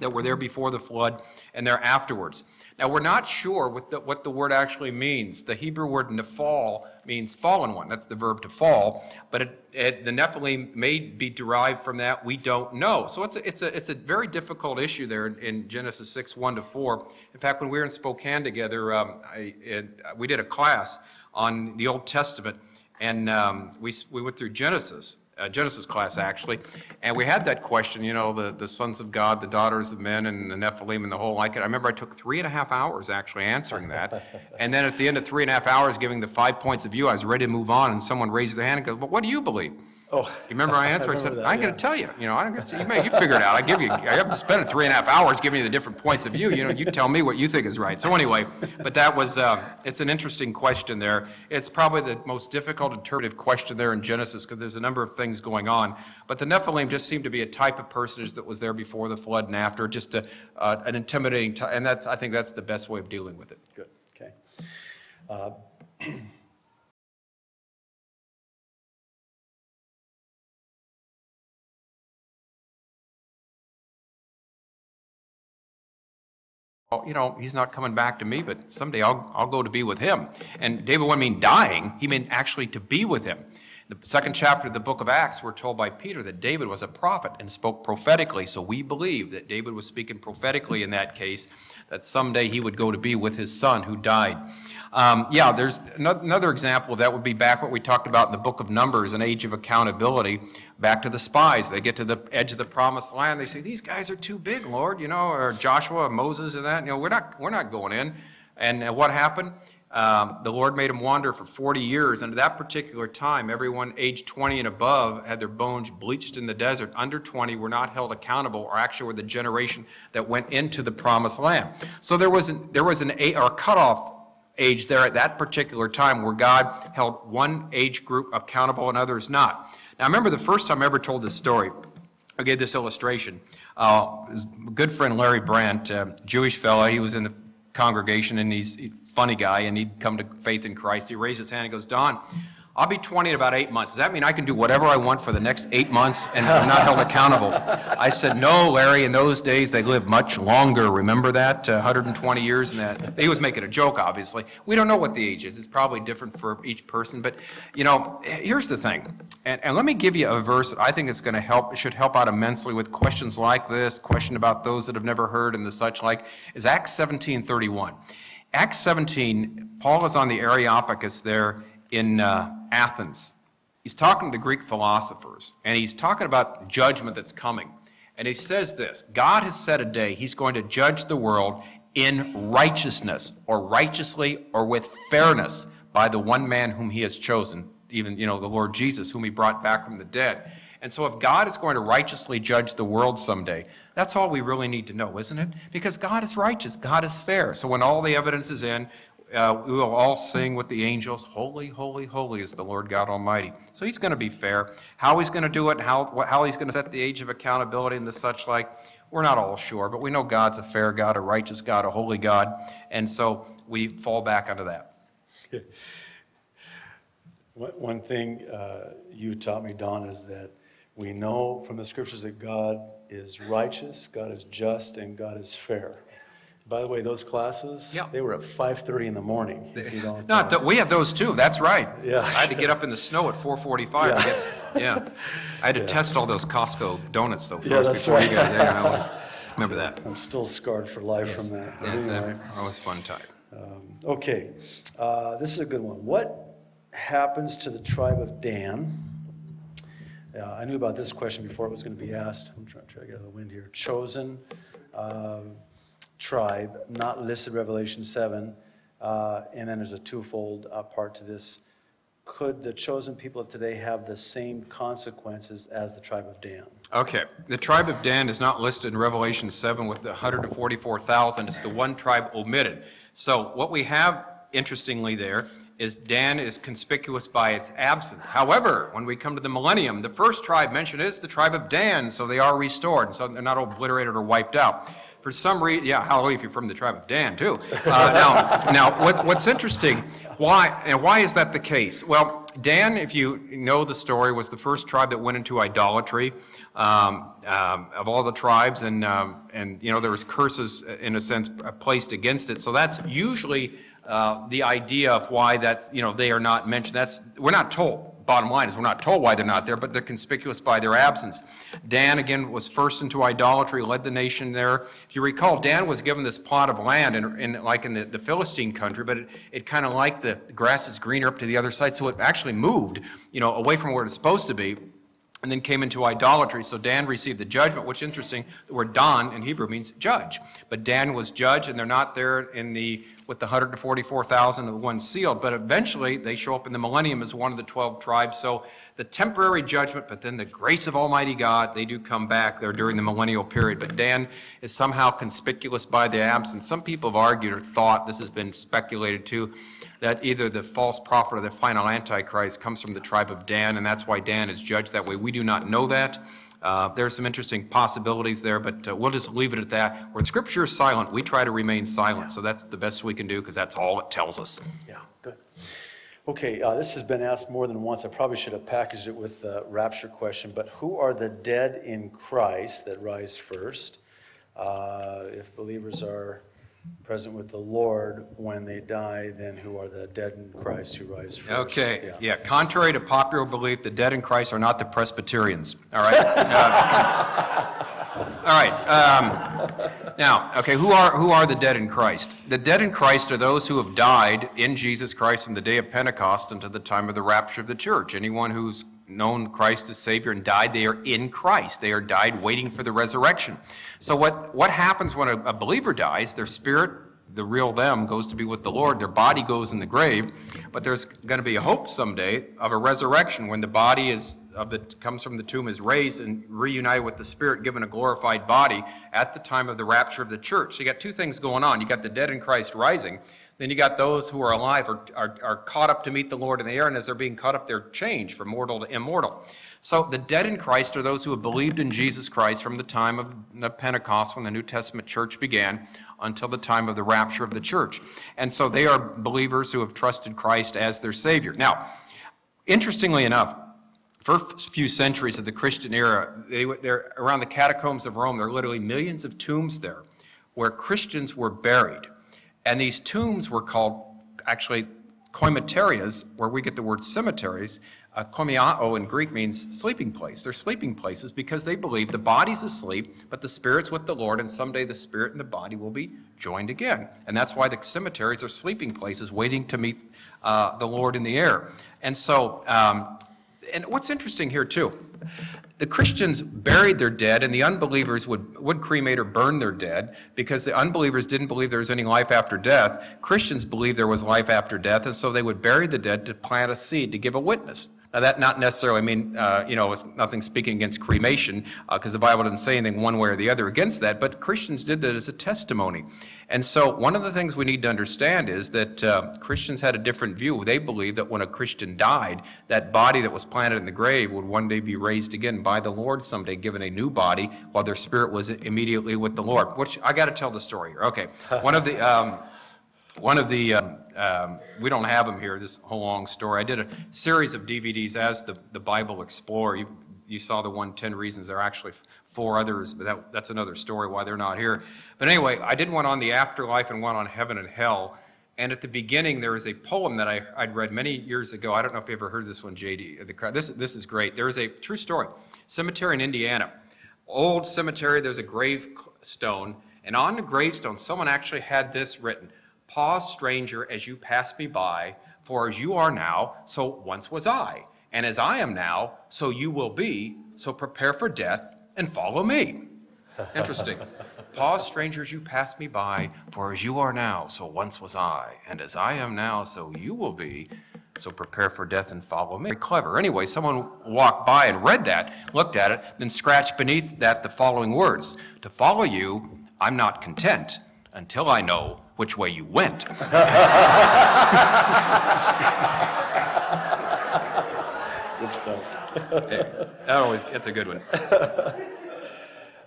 that were there before the flood and there afterwards. Now, we're not sure what the, what the word actually means. The Hebrew word nephal means fallen one. That's the verb to fall. But it, it, the Nephilim may be derived from that. We don't know. So it's a, it's a, it's a very difficult issue there in, in Genesis 6, 1 to 4. In fact, when we were in Spokane together, um, I, it, we did a class on the Old Testament, and um, we, we went through Genesis uh, Genesis class, actually, and we had that question, you know, the, the sons of God, the daughters of men, and the Nephilim, and the whole like it. I remember I took three and a half hours actually answering that. (laughs) and then at the end of three and a half hours, giving the five points of view, I was ready to move on, and someone raises their hand and goes, Well, what do you believe? Oh. You remember my (laughs) answer? I, said, that, I ain't yeah. going to tell you. You know, I don't you, may, you figure it out. I give you. I have to spend three and a half hours giving you the different points of view. You know, you tell me what you think is right. So anyway, but that was. Uh, it's an interesting question there. It's probably the most difficult interpretive question there in Genesis because there's a number of things going on. But the Nephilim just seemed to be a type of personage that was there before the flood and after, just a, uh, an intimidating. T- and that's. I think that's the best way of dealing with it. Good, okay. Uh, (clears throat) Well, you know, he's not coming back to me, but someday I'll, I'll go to be with him. And David wouldn't mean dying, he meant actually to be with him. The second chapter of the book of Acts, we're told by Peter that David was a prophet and spoke prophetically. So we believe that David was speaking prophetically in that case, that someday he would go to be with his son who died. Um, yeah, there's another example of that would be back what we talked about in the book of Numbers, an age of accountability. Back to the spies. They get to the edge of the promised land. They say, These guys are too big, Lord, you know, or Joshua, Moses, and that. You know, we're not, we're not going in. And uh, what happened? Um, the Lord made them wander for 40 years. And at that particular time, everyone aged 20 and above had their bones bleached in the desert. Under 20 were not held accountable, or actually were the generation that went into the promised land. So there was an, there was an a, or cutoff age there at that particular time where God held one age group accountable and others not. Now, I remember the first time I ever told this story. I gave this illustration. Uh, good friend Larry Brandt, uh, Jewish fellow, he was in the congregation and he's a funny guy and he'd come to faith in Christ. He raised his hand and goes, Don, I'll be 20 in about eight months. Does that mean I can do whatever I want for the next eight months and I'm not held accountable? I said, no, Larry, in those days, they lived much longer. Remember that? Uh, 120 years and that. He was making a joke, obviously. We don't know what the age is. It's probably different for each person. But, you know, here's the thing. And, and let me give you a verse that I think is going to help, should help out immensely with questions like this, question about those that have never heard and the such like, is Acts 17:31. Acts 17, Paul is on the Areopagus there in uh, Athens. He's talking to the Greek philosophers, and he's talking about judgment that's coming. And he says this God has set a day, he's going to judge the world in righteousness, or righteously, or with fairness by the one man whom he has chosen, even, you know, the Lord Jesus, whom he brought back from the dead. And so, if God is going to righteously judge the world someday, that's all we really need to know, isn't it? Because God is righteous, God is fair. So, when all the evidence is in, uh, we will all sing with the angels, Holy, holy, holy is the Lord God Almighty. So he's going to be fair. How he's going to do it, how, how he's going to set the age of accountability and the such like, we're not all sure, but we know God's a fair God, a righteous God, a holy God, and so we fall back onto that. One thing uh, you taught me, Don, is that we know from the scriptures that God is righteous, God is just, and God is fair. By the way, those classes, Yeah. they were at 5:30 in the morning. if you (laughs) don't, No, uh, we have those too, that's right. Yeah. I had to get up in the snow at 4:45 to get, yeah. I had to test all those Costco donuts though Yeah, first that's before you right. got there. I (laughs) Remember that? I'm still scarred for life from that. But That's it. anyway. That was a fun time. Okay, uh, this is a good one. What happens to the tribe of Dan? Uh, I knew about this question before it was going to be asked. I'm trying, trying to get out of the wind here. Chosen um, tribe, not listed Revelation 7. Uh, and then there's a twofold uh, part to this. Could the chosen people of today have the same consequences as the tribe of Dan? Okay, the tribe of Dan is not listed in Revelation 7 with the 144,000. It's the one tribe omitted. So what we have, interestingly, there is Dan is conspicuous by its absence. However, when we come to the millennium, the first tribe mentioned is the tribe of Dan, so they are restored, so they're not obliterated or wiped out. For some reason, yeah, hallelujah, if you're from the tribe of Dan, too. Uh, now, now what, what's interesting, why, and why is that the case? Well, Dan, if you know the story, was the first tribe that went into idolatry um, um, of all the tribes, and, um, and, you know, there was curses, in a sense, placed against it. So that's usually uh, the idea of why that, you know, they are not mentioned. That's, we're not told. Bottom line is, we're not told why they're not there, but they're conspicuous by their absence. Dan, again, was first into idolatry, led the nation there. If you recall, Dan was given this plot of land, in, in, like in the, the Philistine country, but it, it kind of like the grass is greener up to the other side, so it actually moved, you know, away from where it's supposed to be and then came into idolatry. So Dan received the judgment, which interesting. The word Dan in Hebrew means judge. But Dan was judge, and they're not there in the with the 144,000 of the ones sealed. But eventually, they show up in the millennium as one of the 12 tribes. So the temporary judgment, but then the grace of Almighty God, they do come back there during the millennial period. But Dan is somehow conspicuous by the absence. Some people have argued or thought, this has been speculated too, that either the false prophet or the final antichrist comes from the tribe of Dan, and that's why Dan is judged that way. We do not know that. Uh, there are some interesting possibilities there, but uh, we'll just leave it at that. Where Scripture is silent, we try to remain silent. So that's the best we can do because that's all it tells us. Yeah, good. Okay, uh, this has been asked more than once. I probably should have packaged it with the rapture question, but who are the dead in Christ that rise first? Uh, If believers are present with the Lord when they die, then who are the dead in Christ who rise first? Okay, Yeah. yeah, contrary to popular belief, the dead in Christ are not the Presbyterians, all right? (laughs) Uh, All right, um, now, okay, who are, who are the dead in Christ? The dead in Christ are those who have died in Jesus Christ from the day of Pentecost until the time of the rapture of the church. Anyone who's known Christ as Savior and died, they are in Christ. They are died waiting for the resurrection. So what, what happens when a, a believer dies? Their spirit the real them goes to be with the Lord, their body goes in the grave, but there's going to be a hope someday of a resurrection when the body is of the comes from the tomb is raised and reunited with the spirit given a glorified body at the time of the rapture of the church. So you got two things going on. You got the dead in Christ rising, then you got those who are alive are, are, are caught up to meet the Lord in the air, and as they're being caught up, they're changed from mortal to immortal. So the dead in Christ are those who have believed in Jesus Christ from the time of the Pentecost when the New Testament church began until the time of the rapture of the church. And so they are believers who have trusted Christ as their Savior. Now, Interestingly enough, first few centuries of the Christian era, they, they're around the catacombs of Rome. There are literally millions of tombs there where Christians were buried. And these tombs were called actually koimaterias, where we get the word cemeteries. Uh, koimiao in Greek means sleeping place. They're sleeping places because they believe the body's asleep, but the spirit's with the Lord, and someday the spirit and the body will be joined again. And that's why the cemeteries are sleeping places waiting to meet uh, the Lord in the air. And so, um, and what's interesting here too, the Christians buried their dead, and the unbelievers would, would cremate or burn their dead because the unbelievers didn't believe there was any life after death. Christians believed there was life after death, and so they would bury the dead to plant a seed to give a witness. Now, that not necessarily mean, uh, you know, it's nothing speaking against cremation, because the Bible doesn't say anything one way or the other against that, but Christians did that as a testimony. And so, one of the things we need to understand is that uh, Christians had a different view. They believed that when a Christian died, that body that was planted in the grave would one day be raised again by the Lord someday, given a new body, while their spirit was immediately with the Lord. Which I got to tell the story here. Okay, one of the. Um, one of the, um, um, we don't have them here, this whole long story. I did a series of DVDs as the, the Bible Explorer. You, you saw the one, 10 Reasons. There are actually four others, but that, that's another story why they're not here. But anyway, I did one on the afterlife and one on heaven and hell. And at the beginning, there is a poem that I, I'd read many years ago. I don't know if you ever heard this one, JD. The. This, this is great. There is a true story. Cemetery in Indiana. Old cemetery, there's a gravestone. And on the gravestone, someone actually had this written Pause, stranger, as you pass me by, for as you are now, so once was I. And as I am now, so you will be. So prepare for death and follow me. (laughs) Interesting. Pause, strangers, you pass me by, for as you are now, so once was I. And as I am now, so you will be. So prepare for death and follow me. Very clever. Anyway, someone walked by and read that, looked at it, then scratched beneath that the following words To follow you, I'm not content until I know which way you went. (laughs) Good stuff. That always, it's a good one. (laughs)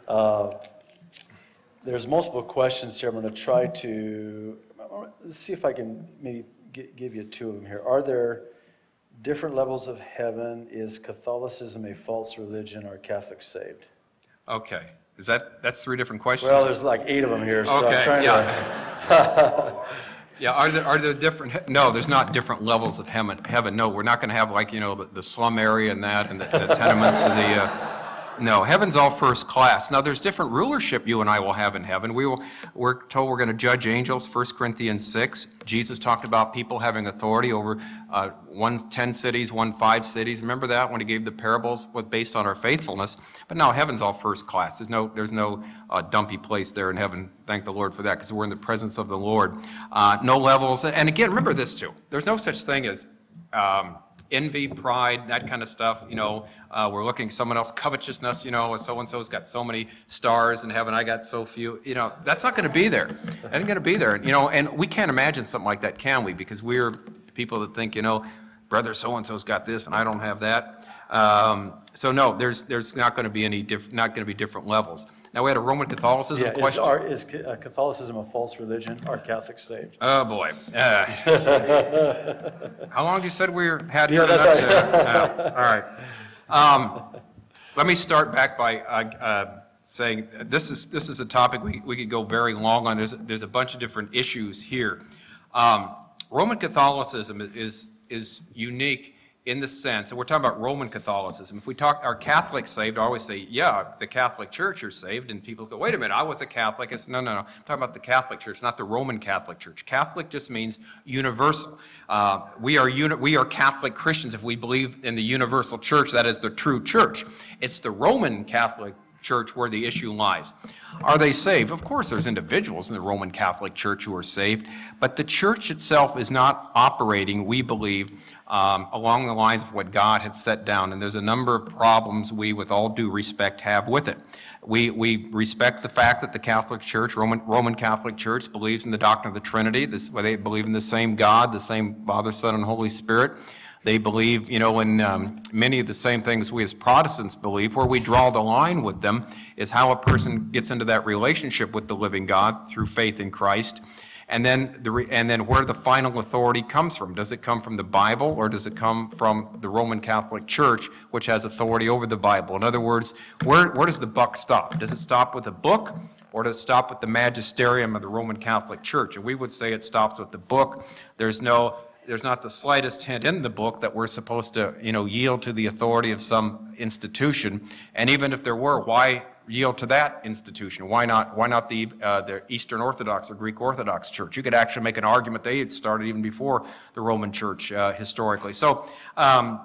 Um, there's multiple questions here. I'm going to try to, see if I can maybe gi- give you two of them here. Are there different levels of heaven? Is Catholicism a false religion Are Catholics saved? Okay. Is that, that's three different questions? Well, there's like eight of them here, so I'm Okay, trying to. (laughs) yeah. Are there, are there different, no, there's not different levels of heaven, heaven, no, we're not gonna have like, you know, the, the slum area and that, and the the tenements and the, uh, no, heaven's all first class. Now, there's different rulership you and I will have in heaven. We will, we're told we're gonna judge angels, 1 Corinthians 6. Jesus talked about people having authority over, uh, one 10 cities, one five cities. Remember that when he gave the parables, based on our faithfulness? But now, heaven's all first class. There's no, there's no uh, dumpy place there in heaven. Thank the Lord for that, because we're in the presence of the Lord. Uh, No levels, and again, remember this too. There's no such thing as um, envy, pride, that kind of stuff, you know. Uh, We're looking someone else, covetousness, you know, so-and-so's got so many stars in heaven, I got so few, you know, that's not going to be there. Ain't going to be there, you know, and we can't imagine something like that, can we? Because we're people that think, you know, brother so-and-so's got this and I don't have that. Um, So no, there's, there's not going to be any, diff- not going to be different levels. Now, we had a Roman Catholicism Yeah, is, question. are- is Ca- uh, Catholicism a false religion? Are Catholics saved? Oh, boy. (laughs) Uh, How long you said we were- had here Yeah, that's? Uh, All right. Um, Let me start back by uh, uh, saying, this is, this is a topic we, we could go very long on. There's, there's a bunch of different issues here. Um, Roman Catholicism is, is unique in the sense, and we're talking about Roman Catholicism. If we talk, are Catholics saved? I always say, yeah, the Catholic Church are saved, and people go, wait a minute, I was a Catholic. It's, no, no, no, I'm talking about the Catholic Church, not the Roman Catholic Church. Catholic just means universal. Uh, we are uni- we are Catholic Christians if we believe in the universal church, that is the true church. It's the Roman Catholic Church where the issue lies. Are they saved? Of course, there's individuals in the Roman Catholic Church who are saved, but the church itself is not operating, we believe, um, along the lines of what God had set down. And there's a number of problems we, with all due respect, have with it. We, we respect the fact that the Catholic Church, Roman, Roman Catholic Church, believes in the doctrine of the Trinity, this, they believe in the same God, the same Father, Son, and Holy Spirit. They believe, you know, in um, many of the same things we as Protestants believe. Where we draw the line with them is how a person gets into that relationship with the living God through faith in Christ. And then, the and then where the final authority comes from. Does it come from the Bible, or does it come from the Roman Catholic Church, which has authority over the Bible? In other words, where, where does the buck stop? Does it stop with a book, or does it stop with the magisterium of the Roman Catholic Church? And we would say it stops with the book. There's no, there's not the slightest hint in the book that we're supposed to, you know, yield to the authority of some institution. And even if there were, why yield to that institution? Why not, why not the, uh, the Eastern Orthodox or Greek Orthodox Church? You could actually make an argument they had started even before the Roman Church uh, historically. So, um,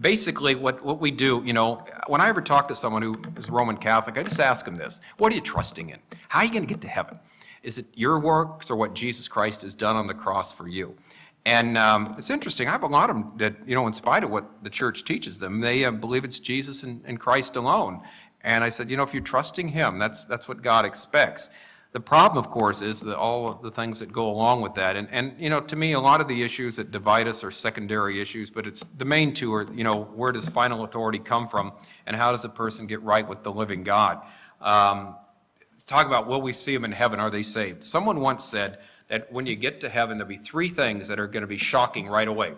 basically, what, what we do, you know, when I ever talk to someone who is Roman Catholic, I just ask them this What are you trusting in? How are you going to get to heaven? Is it your works or what Jesus Christ has done on the cross for you? And um, it's interesting. I have a lot of them that, you know, in spite of what the church teaches them, they uh, believe it's Jesus and, and Christ alone. And I said, you know, if you're trusting Him, that's, that's what God expects. The problem, of course, is that all of the things that go along with that. And, and, you know, to me, a lot of the issues that divide us are secondary issues, but it's the main two are, you know, where does final authority come from, and how does a person get right with the living God? Um, talk about will we see them in heaven? Are they saved? Someone once said that when you get to heaven, there'll be three things that are going to be shocking right away.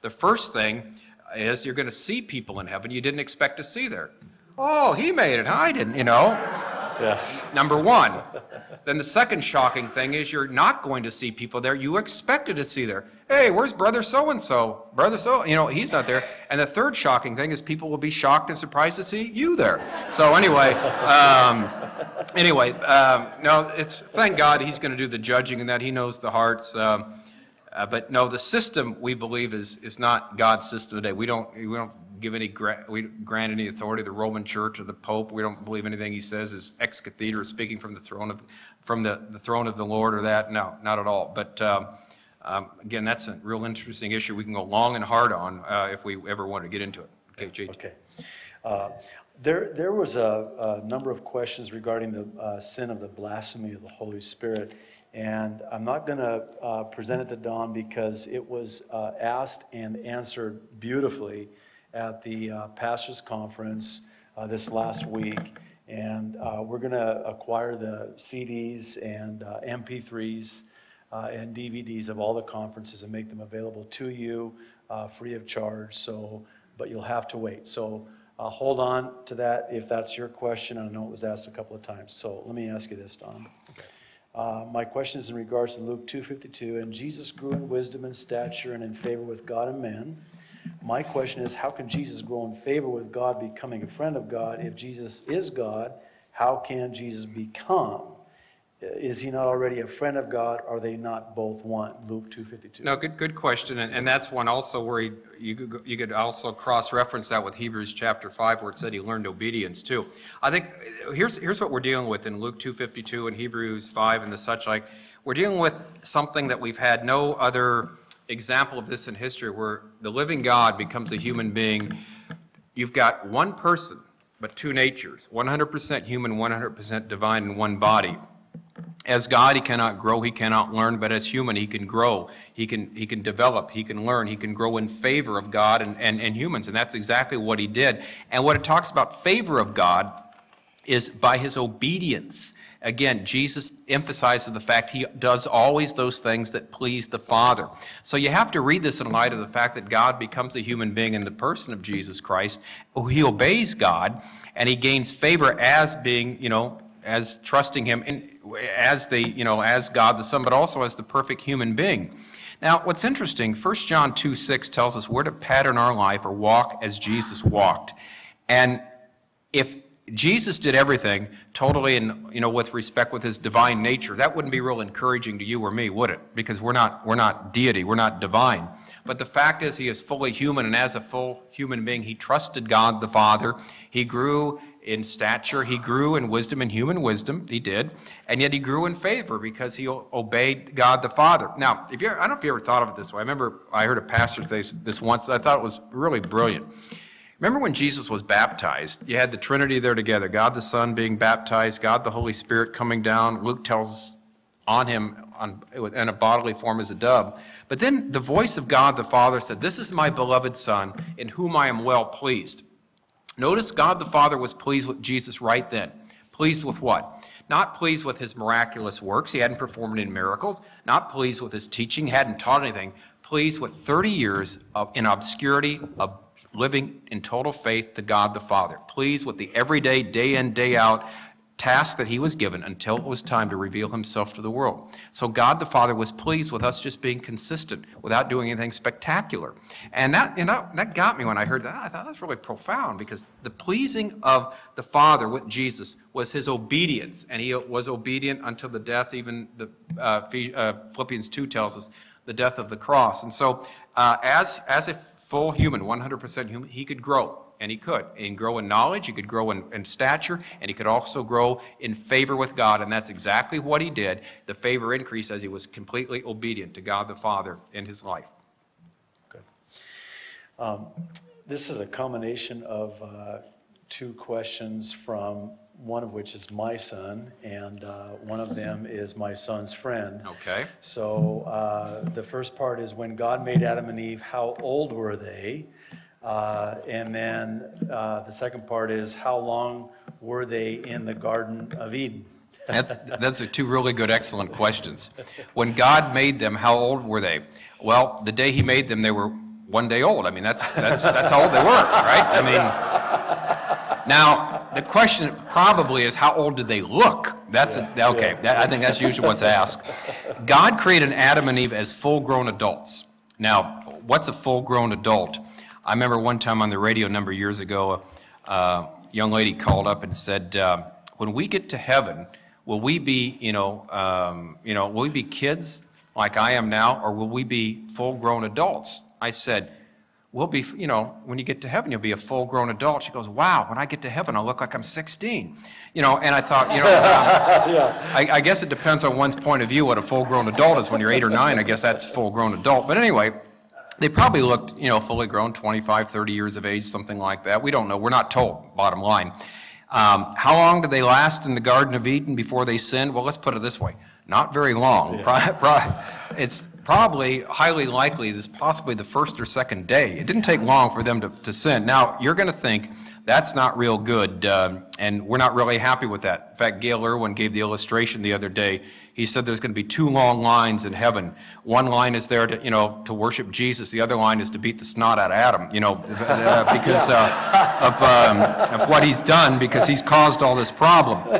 The first thing is you're going to see people in heaven you didn't expect to see there. Oh, he made it. I didn't, you know. Yeah. Number one. Then the second shocking thing is you're not going to see people there you expected to see there. Hey, where's brother so and so? Brother so, you know, he's not there. And the third shocking thing is people will be shocked and surprised to see you there. So anyway, um, anyway, um, no, it's thank God he's going to do the judging and that he knows the hearts. Um, uh, but no, the system we believe is is not God's system today. We don't we don't give any gra- we grant any authority to the Roman Church or the Pope. We don't believe anything he says is ex cathedra, speaking from the throne of from the, the throne of the Lord or that. No, not at all. But um, um, again, that's a real interesting issue. We can go long and hard on uh, if we ever want to get into it. Okay, JT. Okay. Uh, There, there was a, a number of questions regarding the uh, sin of the blasphemy of the Holy Spirit. And I'm not going to present it to Don because it was uh, asked and answered beautifully at the uh, pastors' conference uh, this last week. And uh, we're going to acquire the CDs and uh, MP3s uh, and DVDs of all the conferences and make them available to you uh, free of charge. So, but you'll have to wait. So uh, hold on to that if that's your question. I know it was asked a couple of times. So let me ask you this, Don. Uh, My question is in regards to Luke 2:52, "And Jesus grew in wisdom and stature and in favor with God and men." My question is, how can Jesus grow in favor with God, becoming a friend of God? If Jesus is God, how can Jesus become? Is he not already a friend of God? Are they not both one? Luke 2:52. No, good, good question, and, and that's one also where he, you could, you could also cross-reference that with Hebrews chapter five, where it said he learned obedience too. I think, here's, here's what we're dealing with in Luke two fifty-two and Hebrews five and the such like. We're dealing with something that we've had no other example of this in history, where the living God becomes a human being. You've got one person, but two natures, one hundred percent human, one hundred percent divine in one body. As God, he cannot grow, he cannot learn, but as human, he can grow, he can, he can develop, he can learn, he can grow in favor of God and, and, and humans, and that's exactly what he did. And what it talks about favor of God is by his obedience. Again, Jesus emphasizes the fact he does always those things that please the Father. So you have to read this in light of the fact that God becomes a human being in the person of Jesus Christ. He obeys God, and he gains favor as being, you know, as trusting him in, as the, you know, as God the Son, but also as the perfect human being. Now, what's interesting, 1 John 2 6 tells us we're to pattern our life or walk as Jesus walked. And if Jesus did everything totally and you know with respect with his divine nature, that wouldn't be real encouraging to you or me, would it? Because we're not we're not deity, we're not divine. But the fact is he is fully human and as a full human being, he trusted God the Father. He grew in stature, he grew in wisdom and human wisdom, he did, and yet he grew in favor because he obeyed God the Father. Now, if you I don't know if you ever thought of it this way. I remember I heard a pastor say this once, I thought it was really brilliant. Remember when Jesus was baptized? You had the Trinity there together God the Son being baptized, God the Holy Spirit coming down. Luke tells on him on, in a bodily form as a dove. But then the voice of God the Father said, This is my beloved Son, in whom I am well pleased. Notice God the Father was pleased with Jesus right then. Pleased with what? not pleased with his miraculous works, he hadn't performed any miracles, not pleased with his teaching, hadn't taught anything, pleased with 30 years of, in obscurity of living in total faith to God the Father, pleased with the everyday, day in, day out task that he was given until it was time to reveal himself to the world. So God the Father was pleased with us just being consistent without doing anything spectacular. And that, you know, that got me when I heard that. I thought that's really profound because the pleasing of the Father with Jesus was his obedience, and he was obedient until the death, even the uh, uh, Philippians 2 tells us, the death of the cross. And so uh, as, as a full human, 100% human, he could grow. And he could. And grow in knowledge, he could grow in, in stature, and he could also grow in favor with God. And that's exactly what he did. The favor increased as he was completely obedient to God the Father in his life. Good. This is a combination of uh, two questions from, one of which is my son, and uh, one of them (laughs) is my son's friend. Okay? So uh, the first part is when God made Adam and Eve, how old were they? Uh, And then uh, the second part is how long were they in the Garden of Eden? (laughs) That's, those are two really good, excellent questions. (laughs) When God made them, how old were they? Well, the day he made them, they were one day old. I mean, that's, that's, that's how old they were, right? I mean, now, the question probably is how old did they look? That's, a- okay, that- I think that's usually what's asked. (laughs) God created Adam and Eve as full-grown adults. Now, what's a full-grown adult? I remember one time on the radio a number of years ago, a uh, young lady called up and said, uh, when we get to heaven, will we be, you know, um, you know, will we be kids like I am now, or will we be full-grown adults? I said, we'll be, you know, when you get to heaven, you'll be a full-grown adult. She goes, wow, when I get to heaven, I'll look like I'm 16. You know, and I thought, you know, (laughs) um, I, I guess it depends on one's point of view what a full-grown adult is. When you're eight or nine, I guess that's a full-grown adult. But anyway, they probably looked, you know, fully grown, 25, 30 years of age, something like that. We don't know. We're not told, bottom line. Um, how long did they last in the Garden of Eden before they sinned? Well, let's put it this way. Not very long. Pro- It's probably highly likely this is possibly the first or second day. It didn't take long for them to, to sin. Now, you're going to think that's not real good, um, and we're not really happy with that. In fact, Gayle Erwin gave the illustration the other day. He said there's going to be two long lines in heaven. One line is there to, you know, to worship Jesus. The other line is to beat the snot out of Adam, you know, (laughs) uh, because uh, of, um, of what he's done, because he's caused all this problem.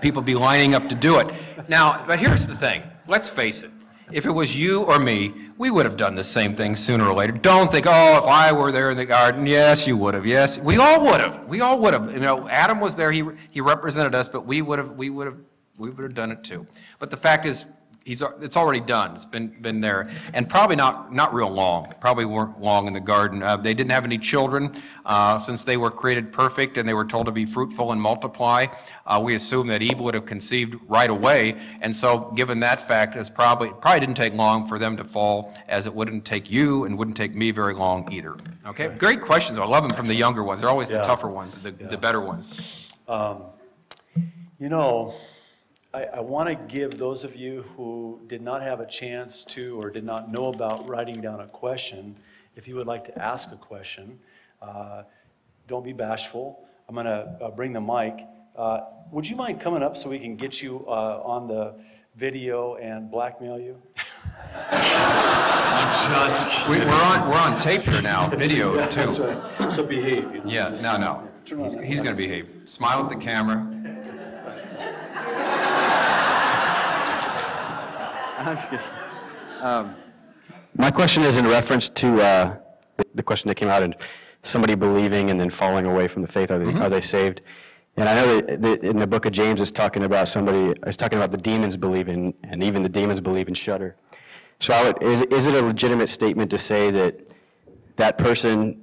People be lining up to do it. Now, but here's the thing. Let's face it. If it was you or me, we would have done the same thing sooner or later. Don't think, oh, if I were there in the garden, yes, you would have. Yes, we all would have. We all would have. You know, Adam was there. He he represented us, but we would have. We would have. We would have done it too. But the fact is, he's it's already done. It's been been there, and probably not not real long. Probably weren't long in the garden. Uh, they didn't have any children uh, since they were created perfect, and they were told to be fruitful and multiply. Uh, we assume that Eve would have conceived right away, and so given that fact, it's probably probably didn't take long for them to fall, as it wouldn't take you and wouldn't take me very long either. Okay, great questions. I love them from the younger ones. They're always the tougher ones, the, the better ones. You know, I, I want to give those of you who did not have a chance to or did not know about writing down a question, if you would like to ask a question, uh, don't be bashful. I'm going to bring the mic. Uh, Would you mind coming up so we can get you uh, on the video and blackmail you? We, we're on we're on tape here now, video (laughs) That's too. right. So behave. you know, Yeah, just- no, no. Turn on He's, he's going to behave. Smile at the camera. I'm just kidding. Um, My question is in reference to uh, the- the question that came out and somebody believing and then falling away from the faith. Are they, are they saved? And I know that- that in the book of James, it's talking about somebody, it's talking about the demons believing, and even the demons believe and shudder. So I would, is, is it a legitimate statement to say that that person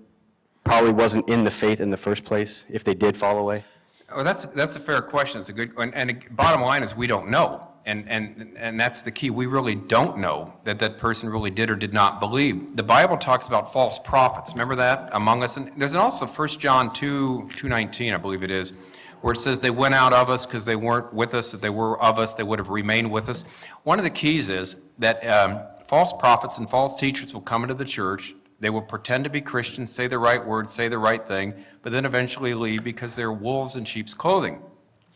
probably wasn't in the faith in the first place if they did fall away? Oh, that's, that's a fair question. It's a good, and, and the bottom line is we don't know. And, and, and that's the key. We really don't know that that person really did or did not believe. The Bible talks about false prophets. Remember that among us? And there's also 1 John 2, 2.19, I believe it is, where it says they went out of us because they weren't with us. If they were of us, they would have remained with us. One of the keys is that um, false prophets and false teachers will come into the church. They will pretend to be Christians, say the right words, say the right thing, but then eventually leave because they're wolves in sheep's clothing.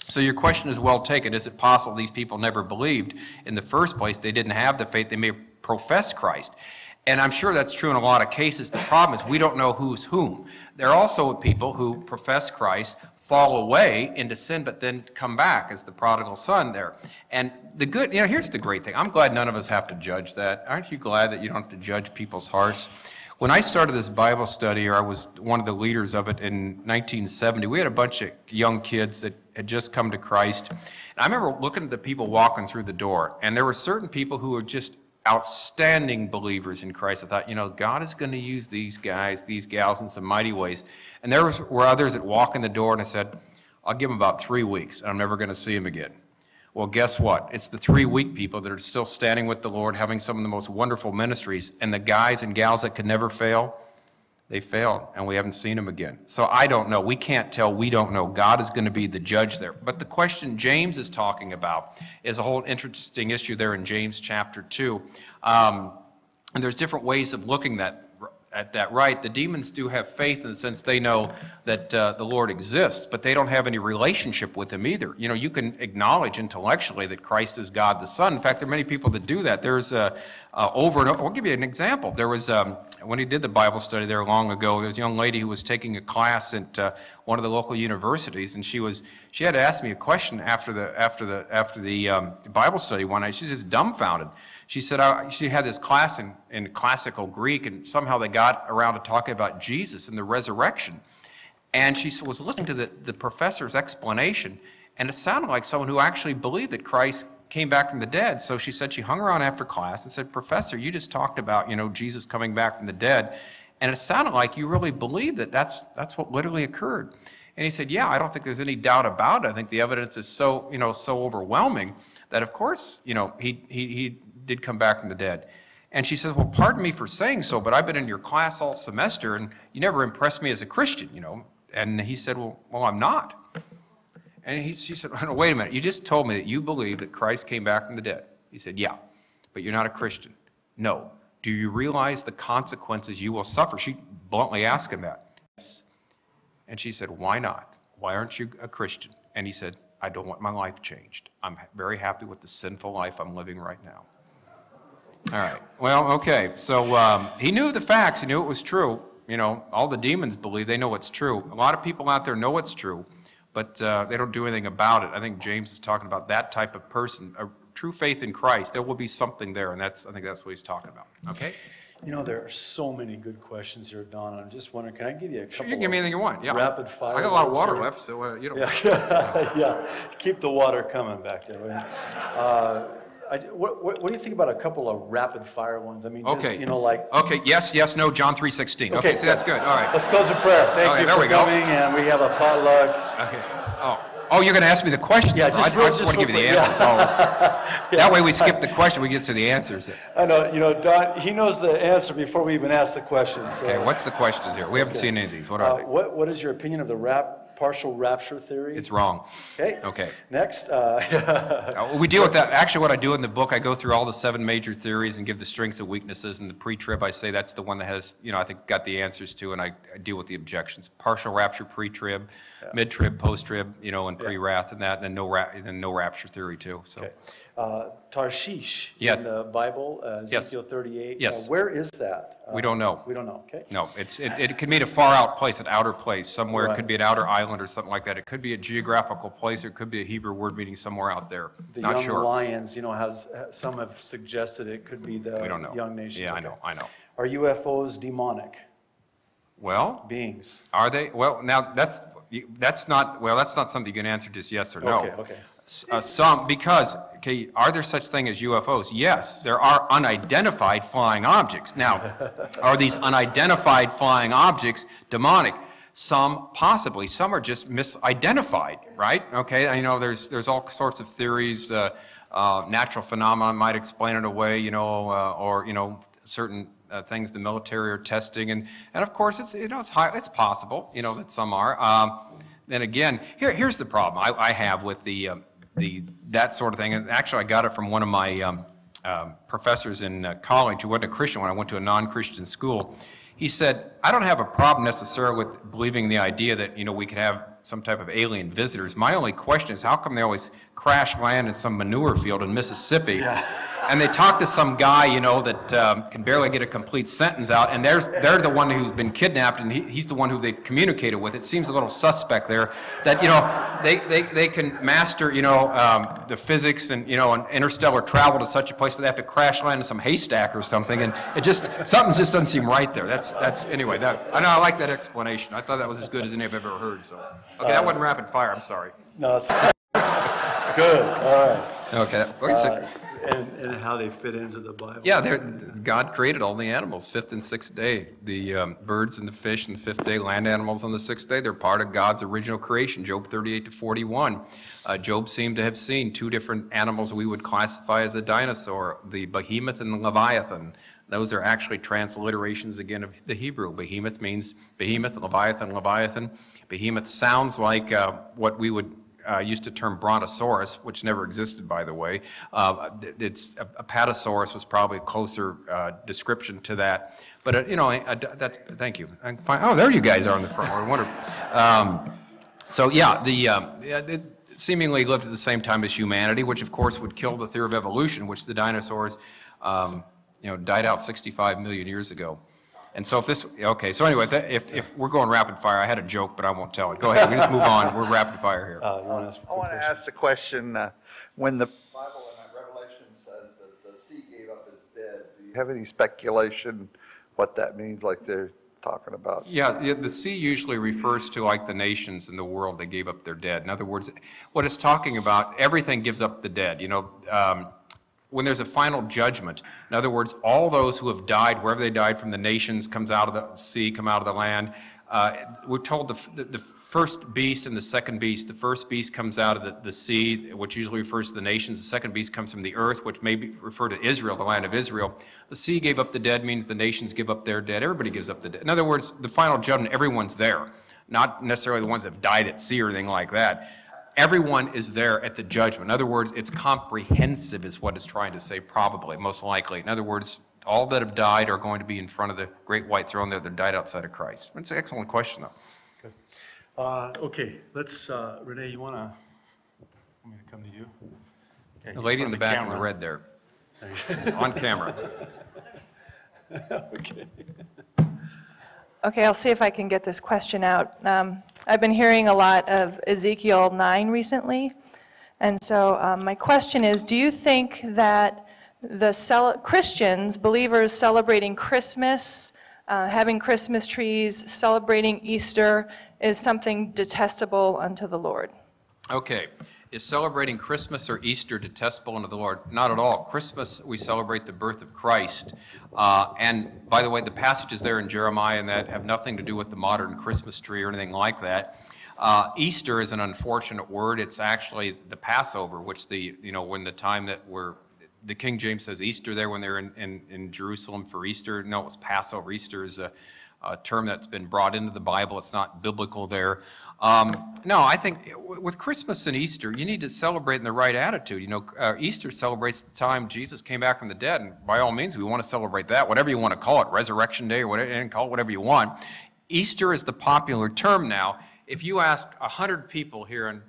So your question is well taken. Is it possible these people never believed in the first place? They didn't have the faith. They may profess Christ. And I'm sure that's true in a lot of cases. The problem is we don't know who's whom. There are also people who profess Christ, fall away into sin, but then come back as the prodigal son there. And the good, you know, here's the great thing. I'm glad none of us have to judge that. Aren't you glad that you don't have to judge people's hearts? When I started this Bible study, or I was one of the leaders of it in 1970, we had a bunch of young kids that had just come to Christ. And I remember looking at the people walking through the door, and there were certain people who were just outstanding believers in Christ. I thought, you know, God is going to use these guys, these gals in some mighty ways. And there were others that walked in the door, and I said, I'll give them about three weeks, and I'm never going to see them again. Well, guess what? It's the three week people that are still standing with the Lord, having some of the most wonderful ministries, and the guys and gals that could never fail, they failed, and we haven't seen them again. So I don't know. We can't tell. We don't know. God is going to be the judge there. But the question James is talking about is a whole interesting issue there in James chapter 2. Um, and there's different ways of looking that, at that right. The demons do have faith in the sense they know that uh, the Lord exists, but they don't have any relationship with him either. You know, you can acknowledge intellectually that Christ is God the Son. In fact, there are many people that do that. There's uh, over and over, I'll give you an example. There was, um, when he did the Bible study there long ago, there was a young lady who was taking a class at uh, one of the local universities, and she was, she had to ask me a question after the, after the, after the um, Bible study one night. She was just dumbfounded. She said uh, she had this class in, in classical Greek, and somehow they got around to talking about Jesus and the resurrection. And she was listening to the, the professor's explanation, and it sounded like someone who actually believed that Christ came back from the dead. So she said she hung around after class and said, Professor, you just talked about, you know, Jesus coming back from the dead, and it sounded like you really believe that that's, that's what literally occurred. And he said, Yeah, I don't think there's any doubt about it. I think the evidence is so, you know, so overwhelming that, of course, you know, he, he, he did come back from the dead. And she says, Well, pardon me for saying so, but I've been in your class all semester and you never impressed me as a Christian, you know. And he said, Well, well I'm not. And he, she said, Wait a minute, you just told me that you believe that Christ came back from the dead. He said, Yeah, but you're not a Christian. No. Do you realize the consequences you will suffer? She bluntly asked him that. Yes. And she said, Why not? Why aren't you a Christian? And he said, I don't want my life changed. I'm very happy with the sinful life I'm living right now. All right. Well, okay. So um, he knew the facts. He knew it was true. You know, all the demons believe they know what's true. A lot of people out there know what's true, but uh, they don't do anything about it. I think James is talking about that type of person, a true faith in Christ. There will be something there, and that's I think that's what he's talking about. Okay. You know, there are so many good questions here, Don. I'm just wondering, can I give you a couple? Sure, you can give me anything you want. Yeah. rapid fire? I got a lot of water here? left, so uh, you don't. Yeah, (laughs) yeah. Keep the water coming back there. Uh, I, what, what, what do you think about a couple of rapid fire ones? I mean, just, Okay. you know, like. Okay. Yes. Yes. No. John three sixteen. Okay. See, that's good. All right. Let's close in prayer. Thank Okay, you there for we go. coming, and we have a potluck. Okay. Oh. Oh, you're going to ask me the questions? Yeah, I- just I, real- just just want to give you the quick, answers. Oh. (laughs) That way we skip the question, we get to the answers. I know, you know, Don, he knows the answer before we even ask the question, so. Okay, what's the questions here? We haven't seen any of these. What Uh, are they? what, what is your opinion of the rap, partial rapture theory? It's wrong. Okay. Okay. Next, uh, (laughs) Uh, We deal with that, actually what I do in the book, I go through all the seven major theories and give the strengths and weaknesses, and the pre-trib, I say that's the one that has, you know, I think got the answers to, and I I deal with the objections. Partial rapture, pre-trib, mid-trib, post-trib, you know, and pre-wrath and that, and then no ra, and then no rapture theory too, so. okay. Uh, Tarshish Yeah. in the Bible, uh, Yes. Ezekiel 38. Yes. Uh, Where is that? We Uh, don't know. We don't know, okay. No, it's, it, it could mean a far out place, an outer place, somewhere, it Right. could be an outer island or something like that. It could be a geographical place, or it could be a Hebrew word meaning somewhere out there. The Not young sure. lions, you know, has, some have suggested it could be the We don't know. young nations. Yeah, I Okay. know, I know. Are UFOs demonic Well, beings? are they? Well, now, that's, that's not, well, that's not something you can answer just yes or no. Okay, okay. Uh, Some, because, okay, are there such thing as UFOs? Yes, there are unidentified flying objects. Now, (laughs) are these unidentified flying objects demonic? Some possibly, some are just misidentified, right? Okay, and, you know, there's, there's all sorts of theories, uh, uh, natural phenomena might explain it away, you know, uh, or, you know, certain uh, things the military are testing, and, and of course, it's, you know, it's high, it's possible, you know, that some are. Um, then again, here, here's the problem I, I have with the, um, the, that sort of thing, and actually I got it from one of my um, um, professors in uh, college who wasn't a Christian when I went to a non-Christian school. He said, I don't have a problem necessarily with believing the idea that, you know, we could have some type of alien visitors. My only question is, how come they always crash land in some manure field in Mississippi? And they talk to some guy, you know, that um, can barely get a complete sentence out, and there's, they're the one who's been kidnapped, and he, he's the one who they've communicated with. It seems a little suspect there, that, you know, they, they, they can master, you know, um, the physics and, you know, and interstellar travel to such a place, but they have to crash land in some haystack or something, and it just, something just doesn't seem right there. That's, that's, anyway, that, I know, I like that explanation. I thought that was as good as any I've ever heard, so. Okay, that wasn't rapid fire, I'm sorry. No, it's (laughs) good, all right. Okay, okay, so- Uh, And, and how they fit into the Bible. Yeah, there, God created all the animals, fifth and sixth day. The um, birds and the fish on the fifth day, land animals on the sixth day, they're part of God's original creation, Job 38 to 41. Uh, Job seemed to have seen two different animals we would classify as a dinosaur, the behemoth and the leviathan. Those are actually transliterations again of the Hebrew. Behemoth means behemoth, leviathan, leviathan. Behemoth sounds like uh, what we would uh, used to term brontosaurus, which never existed, by the way. Uh, It's, apatosaurus was probably a closer uh, description to that. But, uh, you know, that's, thank you. Oh, there you guys are in the front. I wonder. um, So, yeah, the, um, seemingly lived at the same time as humanity, which of course would kill the theory of evolution, which the dinosaurs, um, you know, died out 65 million years ago. And so if this, okay, so anyway, that- if, if we're going rapid fire, I had a joke, but I won't tell it. Go ahead, we just move on. We're rapid fire here. Uh, you want to ask? I want to ask the question, uh, when the Bible in Revelation says that the sea gave up its dead, do you have any speculation what that means, like they're talking about? Yeah, yeah, the sea usually refers to like the nations in the world that gave up their dead. In other words, what it's talking about, everything gives up the dead. You know, um, when there's a final judgment, in other words, all those who have died, wherever they died from the nations, comes out of the sea, come out of the land. Uh, we're told the, the- first beast and the second beast, the first beast comes out of the, the sea, which usually refers to the nations. The second beast comes from the earth, which may be, refer to Israel, the land of Israel. The sea gave up the dead means the nations give up their dead. Everybody gives up the dead. In other words, the final judgment, everyone's there. Not necessarily the ones that have died at sea or anything like that. Everyone is there at the judgment. In other words, it's comprehensive is what it's trying to say, probably, most likely. In other words, all that have died are going to be in front of the great white throne there that died outside of Christ. It's an excellent question, though. Uh, okay, let's, uh, Renee, you want to, want me to come to you? Okay, The lady in the front back in the red there, on camera. (laughs) Okay. Okay, I'll see if I can get this question out. Um, I've been hearing a lot of Ezekiel 9 recently, and so um, my question is, do you think that the cel- Christians, believers celebrating Christmas, uh, having Christmas trees, celebrating Easter, is something detestable unto the Lord? Okay. Is celebrating Christmas or Easter detestable unto the Lord? Not at all. Christmas, we celebrate the birth of Christ. Uh, and by the way, the passages there in Jeremiah and that have nothing to do with the modern Christmas tree or anything like that. Uh, Easter is an unfortunate word. It's actually the Passover, which the, you know, when the time that we're, the King James says Easter there when they're in, in, in Jerusalem for Easter. No, it was Passover. Easter is a, a term that's been brought into the Bible. It's not biblical there. Um, no, I think with Christmas and Easter, you need to celebrate in the right attitude. You know, uh, Easter celebrates the time Jesus came back from the dead, and by all means, we want to celebrate that, whatever you want to call it, Resurrection Day or whatever, and call it whatever you want. Easter is the popular term now. If you ask 100 people here in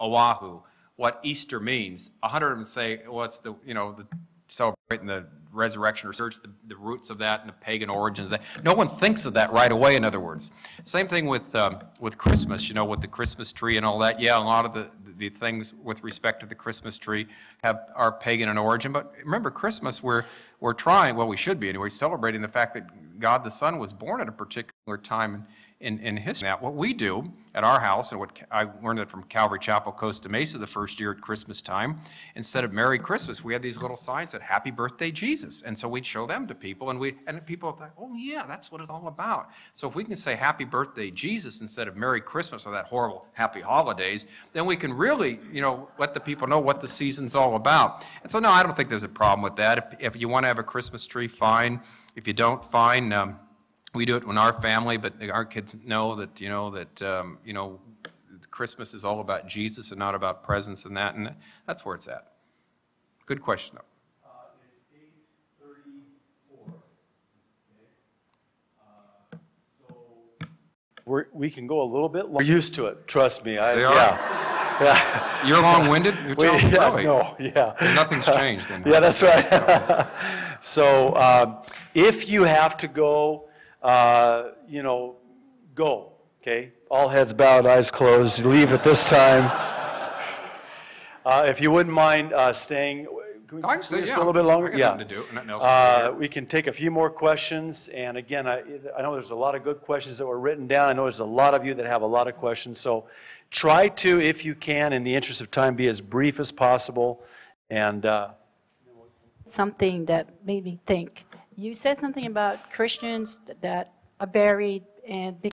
Oahu what Easter means, 100 of them say, well, it's the, you know, the celebrating the resurrection, research the, the roots of that and the pagan origins that. No one thinks of that right away, in other words. Same thing with, um, with Christmas, you know, with the Christmas tree and all that. Yeah, a lot of the, the things with respect to the Christmas tree have, are pagan in origin. But remember, Christmas, we're, we're trying, well, we should be anyway, celebrating the fact that God the Son was born at a particular time in, in, history. Now, what we do at our house, and what I learned it from Calvary Chapel, Costa Mesa, the first year at Christmas time, instead of Merry Christmas, we had these little signs that Happy Birthday Jesus. And so we'd show them to people, and we and people thought, oh yeah, that's what it's all about. So if we can say Happy Birthday Jesus instead of Merry Christmas or that horrible Happy Holidays, then we can really, you know, let the people know what the season's all about. And so no, I don't think there's a problem with that. If, if you want to have a Christmas tree, fine. If you don't, fine. Um, we do it in our family, but our kids know that, you know, that, um, you know, Christmas is all about Jesus and not about presents and that, and that's where it's at. Good question, though. It's eight thirty-four. So, we're, we can go a little bit, we're used to it, trust me. I- They are? Yeah. Yeah. (laughs) You're long-winded? You're We- telling me, yeah, really? No, yeah. Nothing's changed then? (laughs) Yeah, that's right. (laughs) So um, if you have to go, uh, you know, go, okay? All heads bowed, eyes closed, leave at this time. (laughs) Uh, If you wouldn't mind uh, staying, can we I can stay, just yeah. a little bit longer? Yeah. to do, nothing else Uh. We can take a few more questions, and again, I I know there's a lot of good questions that were written down. I know there's a lot of you that have a lot of questions, so try to, if you can, in the interest of time, be as brief as possible, and uh, something that made me think. You said something about Christians that are buried and be,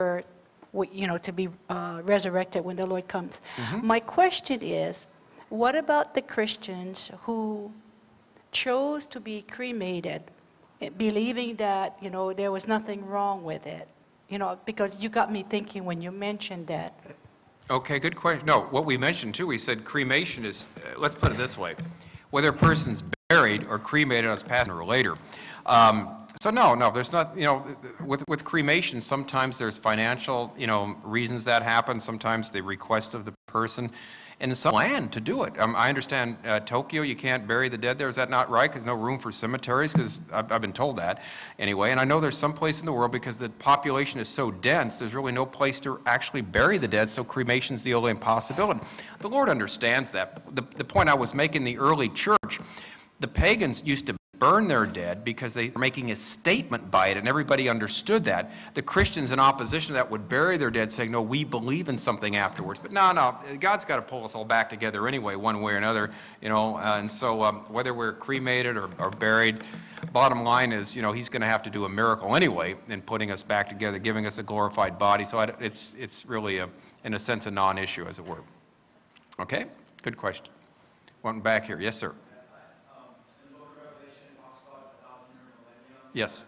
you know, to be uh, resurrected when the Lord comes. My question is, what about the Christians who chose to be cremated, eh, believing that, you know, there was nothing wrong with it? You know, because you got me thinking when you mentioned that. Okay, good question. No, what we mentioned too, we said cremation is, uh, let's put it this way, whether a person's buried or cremated as passing or later. Um, So no, no, there's not, you know, with, with cremation, sometimes there's financial, you know, reasons that happen, sometimes the request of the person, and some land to do it. Um, I understand uh, Tokyo, you can't bury the dead there, is that not right? Because no room for cemeteries, because I've, I've been told that, anyway. And I know there's some place in the world, because the population is so dense, there's really no place to actually bury the dead, so cremation's the only possibility. The Lord understands that. The, the point I was making, the early church, the pagans used to burn their dead because they were making a statement by it, and everybody understood that. The Christians in opposition to that would bury their dead, saying, no, we believe in something afterwards. But no, no, God's got to pull us all back together anyway, one way or another, you know, uh, and so um, whether we're cremated or, or buried, bottom line is, you know, he's going to have to do a miracle anyway in putting us back together, giving us a glorified body. So I, it's, it's really, a, in a sense, a non-issue, as it were. Okay? Good question. One back here. Yes, sir. Yes.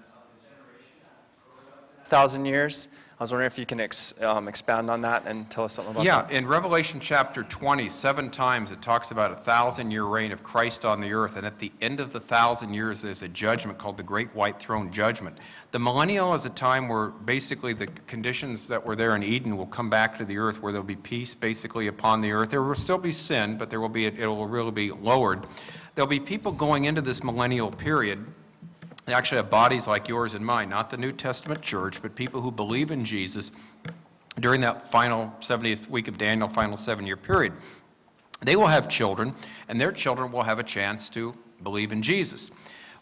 thousand years. I was wondering if you can ex, um, expound on that and tell us something about it. Yeah, that. in Revelation chapter 20, seven times it talks about a thousand-year reign of Christ on the earth, and at the end of the thousand years, there's a judgment called the Great White Throne Judgment. The millennial is a time where basically the conditions that were there in Eden will come back to the earth, where there'll be peace basically upon the earth. There will still be sin, but there will be, it will really be lowered. There'll be people going into this millennial period they actually have bodies like yours and mine, not the New Testament church, but people who believe in Jesus during that final 70th week of Daniel, final seven-year period. They will have children, and their children will have a chance to believe in Jesus.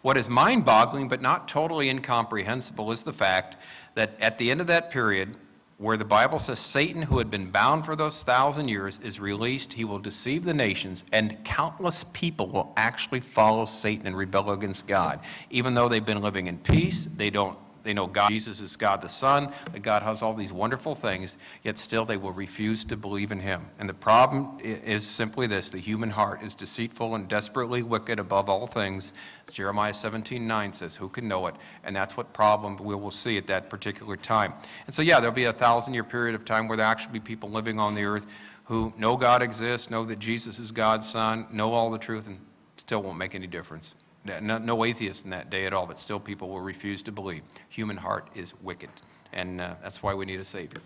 What is mind-boggling but not totally incomprehensible is the fact that at the end of that period, where the Bible says Satan, who had been bound for those thousand years, is released, he will deceive the nations, and countless people will actually follow Satan and rebel against God. Even though they've been living in peace, they don't they know God, Jesus is God the Son, that God has all these wonderful things, yet still they will refuse to believe in Him. And the problem is simply this the human heart is deceitful and desperately wicked above all things. Jeremiah 17 9 says, Who can know it? And that's what problem we will see at that particular time. And so, yeah, there'll be a thousand year period of time where there'll actually be people living on the earth who know God exists, know that Jesus is God's Son, know all the truth, and still won't make any difference. No, no atheists in that day at all, but still people will refuse to believe. Human heart is wicked, and uh, that's why we need a Savior.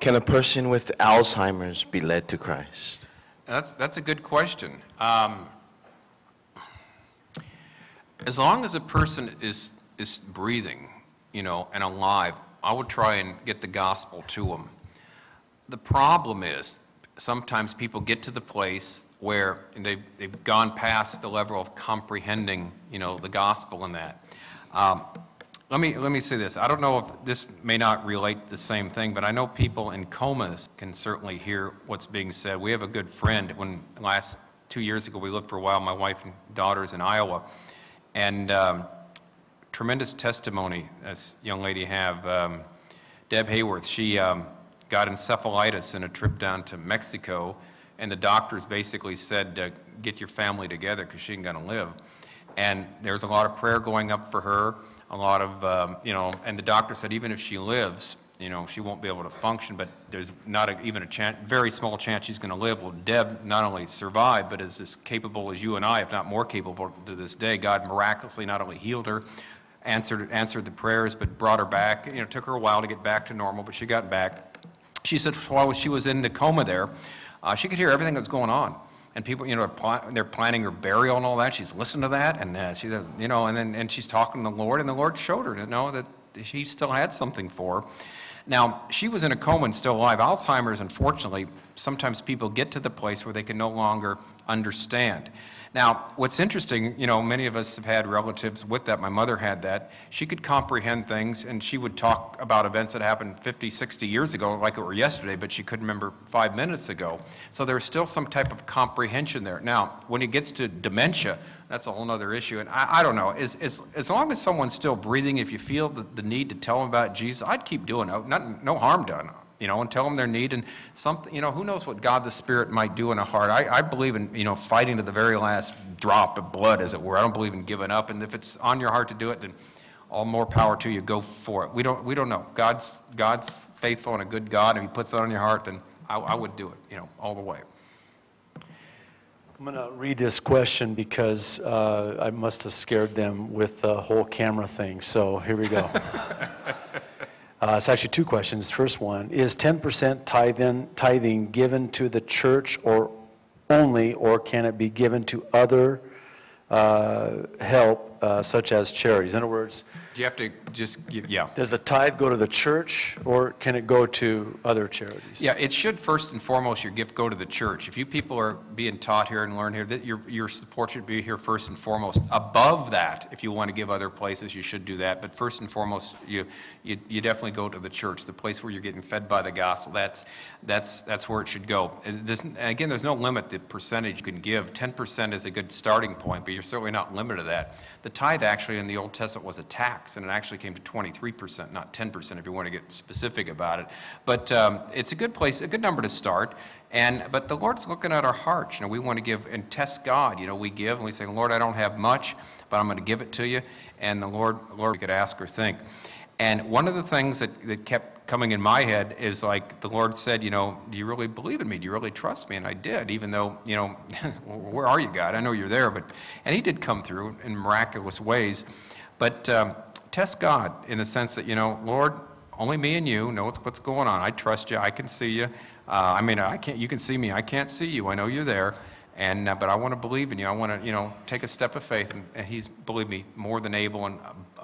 Can a person with Alzheimer's be led to Christ? That's, that's a good question. Um, as long as a person is, is breathing, you know, and alive, I would try and get the gospel to them. The problem is, sometimes people get to the place where they've, they've gone past the level of comprehending, you know, the gospel and that. Um, let me, let me say this. I don't know if this may not relate the same thing, but I know people in comas can certainly hear what's being said. We have a good friend, when last two years ago, we lived for a while, my wife and daughters in Iowa, and um, tremendous testimony this young lady have. Um, Deb Hayworth, she um, got encephalitis in a trip down to Mexico, and the doctors basically said, uh, get your family together because she ain't going to live. And there's a lot of prayer going up for her. A lot of, um, you know, and the doctor said even if she lives, you know, she won't be able to function, but there's not a- even a chance, very small chance she's going to live. Well, Deb not only survived, but is as capable as you and I, if not more capable to this day. God miraculously not only healed her, answered, answered the prayers, but brought her back. You know, it took her a while to get back to normal, but she got back. She said while she was in the coma there, uh, she could hear everything that's going on. And people, you know, they're planning her burial and all that. She's listened to that, and uh, she, you know, and then and she's talking to the Lord, and the Lord showed her to know that He still had something for her. Now, she was in a coma and still alive. Alzheimer's, unfortunately, sometimes people get to the place where they can no longer understand. Now, what's interesting, you know, many of us have had relatives with that. My mother had that. She could comprehend things, and she would talk about events that happened 50, 60 years ago, like it were yesterday, but she couldn't remember five minutes ago. So there's still some type of comprehension there. Now, when it gets to dementia, that's a whole other issue. And I, I don't know, as, as, as long as someone's still breathing, if you feel the, the need to tell them about Jesus, I'd keep doing it. Not, no harm done you know, and tell them their need and something, you know, who knows what God the Spirit might do in a heart. I, I believe in, you know, fighting to the very last drop of blood, as it were. I don't believe in giving up. And if it's on your heart to do it, then all more power to you. Go for it. We don't, we don't know. God's, God's faithful and a good God. If He puts it on your heart, then I, I would do it, you know, all the way. I'm going to read this question because uh, I must have scared them with the whole camera thing. So here we go. (laughs) Uh, It's actually two questions. First one, is 10% tithing, tithing given to the church or only, or can it be given to other uh, help uh, such as charities? In other words, Do you have to just give, yeah. does the tithe go to the church or can it go to other charities? Yeah, it should first and foremost, your gift go to the church. If you people are being taught here and learn here, that your, your support should be here first and foremost. Above that, if you want to give other places, you should do that. But first and foremost, you, you, you definitely go to the church, the place where you're getting fed by the gospel. That's, that's, that's where it should go. And There's, again, there's no limit to percentage you can give. 10% is a good starting point, but you're certainly not limited to that. The tithe actually in the Old Testament was a tax, and it actually came to 23%, not 10% if you want to get specific about it. But um, it's a good place, a good number to start. And, but the Lord's looking at our hearts. You know, we want to give and test God. You know, we give and we say, Lord, I don't have much, but I'm going to give it to you. And the Lord, Lord, we could ask or think. And one of the things that, that kept coming in my head is like the Lord said, you know, do you really believe in me? Do you really trust me? And I did, even though, you know, (laughs) where are you, God? I know you're there, but, and He did come through in miraculous ways. But um, test God in the sense that, you know, Lord, only me and you know what's, what's going on. I trust you. I can see you. Uh, I mean, I can't, you can see me. I can't see you. I know you're there. And, uh, but I want to believe in you. I want to, you know, take a step of faith. And, and he's, believe me, more than able and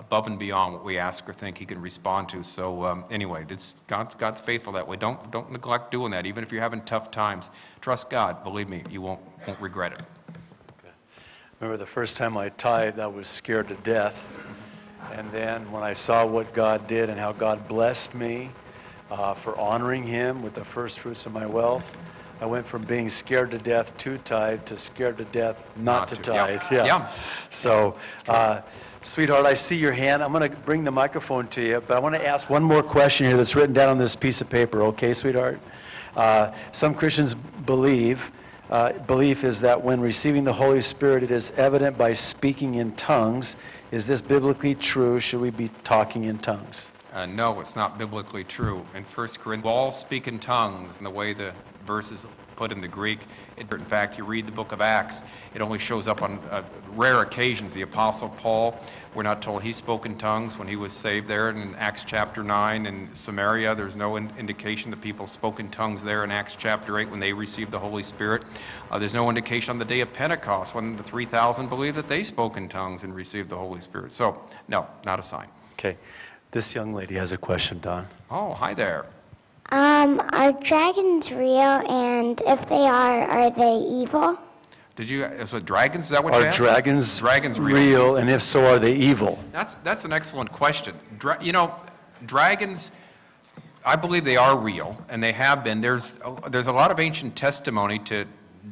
above and beyond what we ask or think he can respond to. So um, anyway, it's, God's, God's faithful that way. Don't, don't neglect doing that. Even if you're having tough times, trust God. Believe me, you won't, won't regret it. Remember the first time I tithed, I was scared to death. And then when I saw what God did and how God blessed me uh, for honoring Him with the first fruits of my wealth, I went from being scared to death to tithe to scared to death not, Not to, to, yeah. tithe. Yeah. So, uh, sweetheart, I see your hand. I'm going to bring the microphone to you, but I want to ask one more question here that's written down on this piece of paper. Okay, sweetheart? Uh, some Christians believe. Uh, belief is that when receiving the Holy Spirit, it is evident by speaking in tongues. Is this biblically true? Should we be talking in tongues? Uh, no, it's not biblically true. In 1 Corinthians, we all speak in tongues, and the way the verse is put in the Greek, it, in fact, you read the book of Acts, it only shows up on uh, rare occasions. The Apostle Paul, we're not told he spoke in tongues when he was saved there. And in Acts chapter 9 in Samaria, there's no in- indication that people spoke in tongues there. In Acts chapter 8, when they received the Holy Spirit, uh, there's no indication on the day of Pentecost when the 3,000 believed that they spoke in tongues and received the Holy Spirit. So, no, not a sign. Okay. This young lady has a question, Don. Oh, hi there. Um, are dragons real? And if they are, are they evil? Did you, so dragons, is that what you Are asked? dragons Dragons real? real, and if so, are they evil? That's, that's an excellent question. Dra- you know, dragons, I believe they are real, and they have been. There's, a- there's a lot of ancient testimony to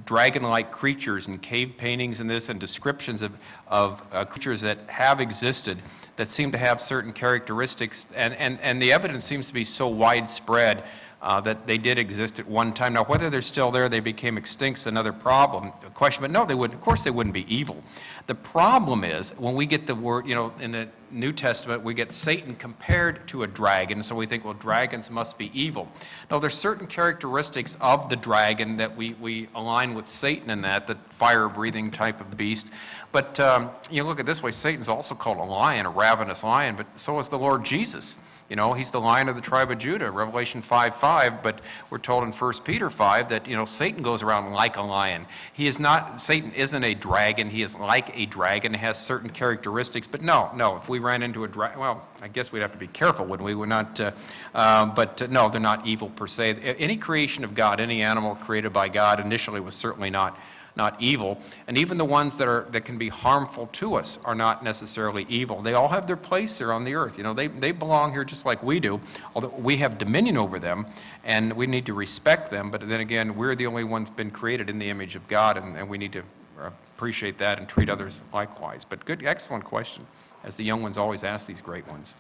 dragon-like creatures and cave paintings and this and descriptions of, of uh, creatures that have existed that seem to have certain characteristics, and, and, and the evidence seems to be so widespread uh, that they did exist at one time. Now, whether they're still there, they became extinct, is another problem, question. But no, they would. Of course, they wouldn't be evil. The problem is when we get the word, you know, in the New Testament, we get Satan compared to a dragon, so we think, well, dragons must be evil. No, there's certain characteristics of the dragon that we, we align with Satan in that, the fire-breathing type of beast. But um, you look at this way, Satan's also called a lion, a ravenous lion, but so is the Lord Jesus. You know, he's the lion of the tribe of Judah, Revelation 5 5, but we're told in 1 Peter 5 that, you know, Satan goes around like a lion. He is not, Satan isn't a dragon. He is like a dragon, has certain characteristics. But no, no, if we ran into a dragon, well, I guess we'd have to be careful, wouldn't we? We're not, uh, um, but uh, no, they're not evil per se. Any creation of God, any animal created by God initially was certainly not not evil. And even the ones that, are, that can be harmful to us are not necessarily evil. They all have their place here on the earth. You know, they, they belong here just like we do, although we have dominion over them and we need to respect them. But then again, we're the only ones been created in the image of God and, and we need to uh, appreciate that and treat others likewise. But good, excellent question, as the young ones always ask these great ones.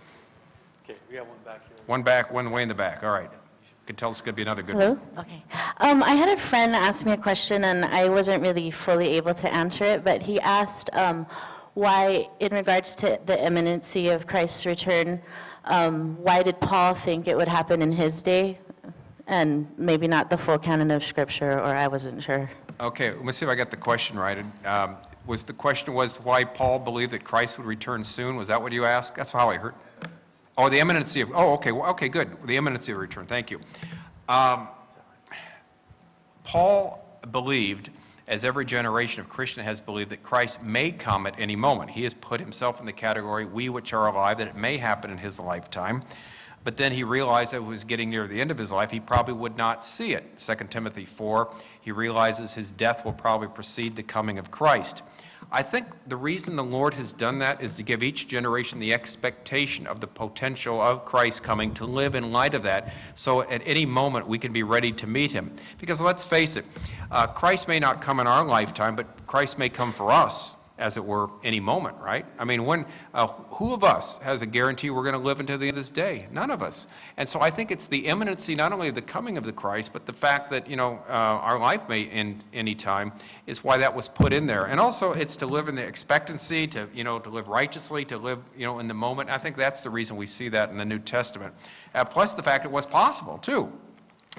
Okay, we have one back here. One back, one way in the back. All right. Can tell it's going to be another good Hello? one. Okay. Um, I had a friend ask me a question, and I wasn't really fully able to answer it, but he asked um, why, in regards to the imminency of Christ's return, um, why did Paul think it would happen in his day, and maybe not the full canon of Scripture, or I wasn't sure. Okay, let me see if I got the question right. Um, was the question was why Paul believed that Christ would return soon? Was that what you asked? That's how I heard. Oh, the imminency of, oh, okay, well, okay, good. The imminency of return, thank you. Um, Paul believed, as every generation of Christian has believed, that Christ may come at any moment. He has put himself in the category, we which are alive, that it may happen in his lifetime. But then he realized that it was getting near the end of his life, he probably would not see it. 2 Timothy 4, he realizes his death will probably precede the coming of Christ. I think the reason the Lord has done that is to give each generation the expectation of the potential of Christ coming to live in light of that. So at any moment we can be ready to meet him. Because let's face it, uh, Christ may not come in our lifetime, but Christ may come for us as it were, any moment, right? I mean, when, uh, who of us has a guarantee we're going to live into the end of this day? None of us. And so I think it's the imminency not only of the coming of the Christ, but the fact that, you know, uh, our life may end any time is why that was put in there. And also it's to live in the expectancy, to, you know, to live righteously, to live, you know, in the moment. I think that's the reason we see that in the New Testament. Uh, plus the fact it was possible, too.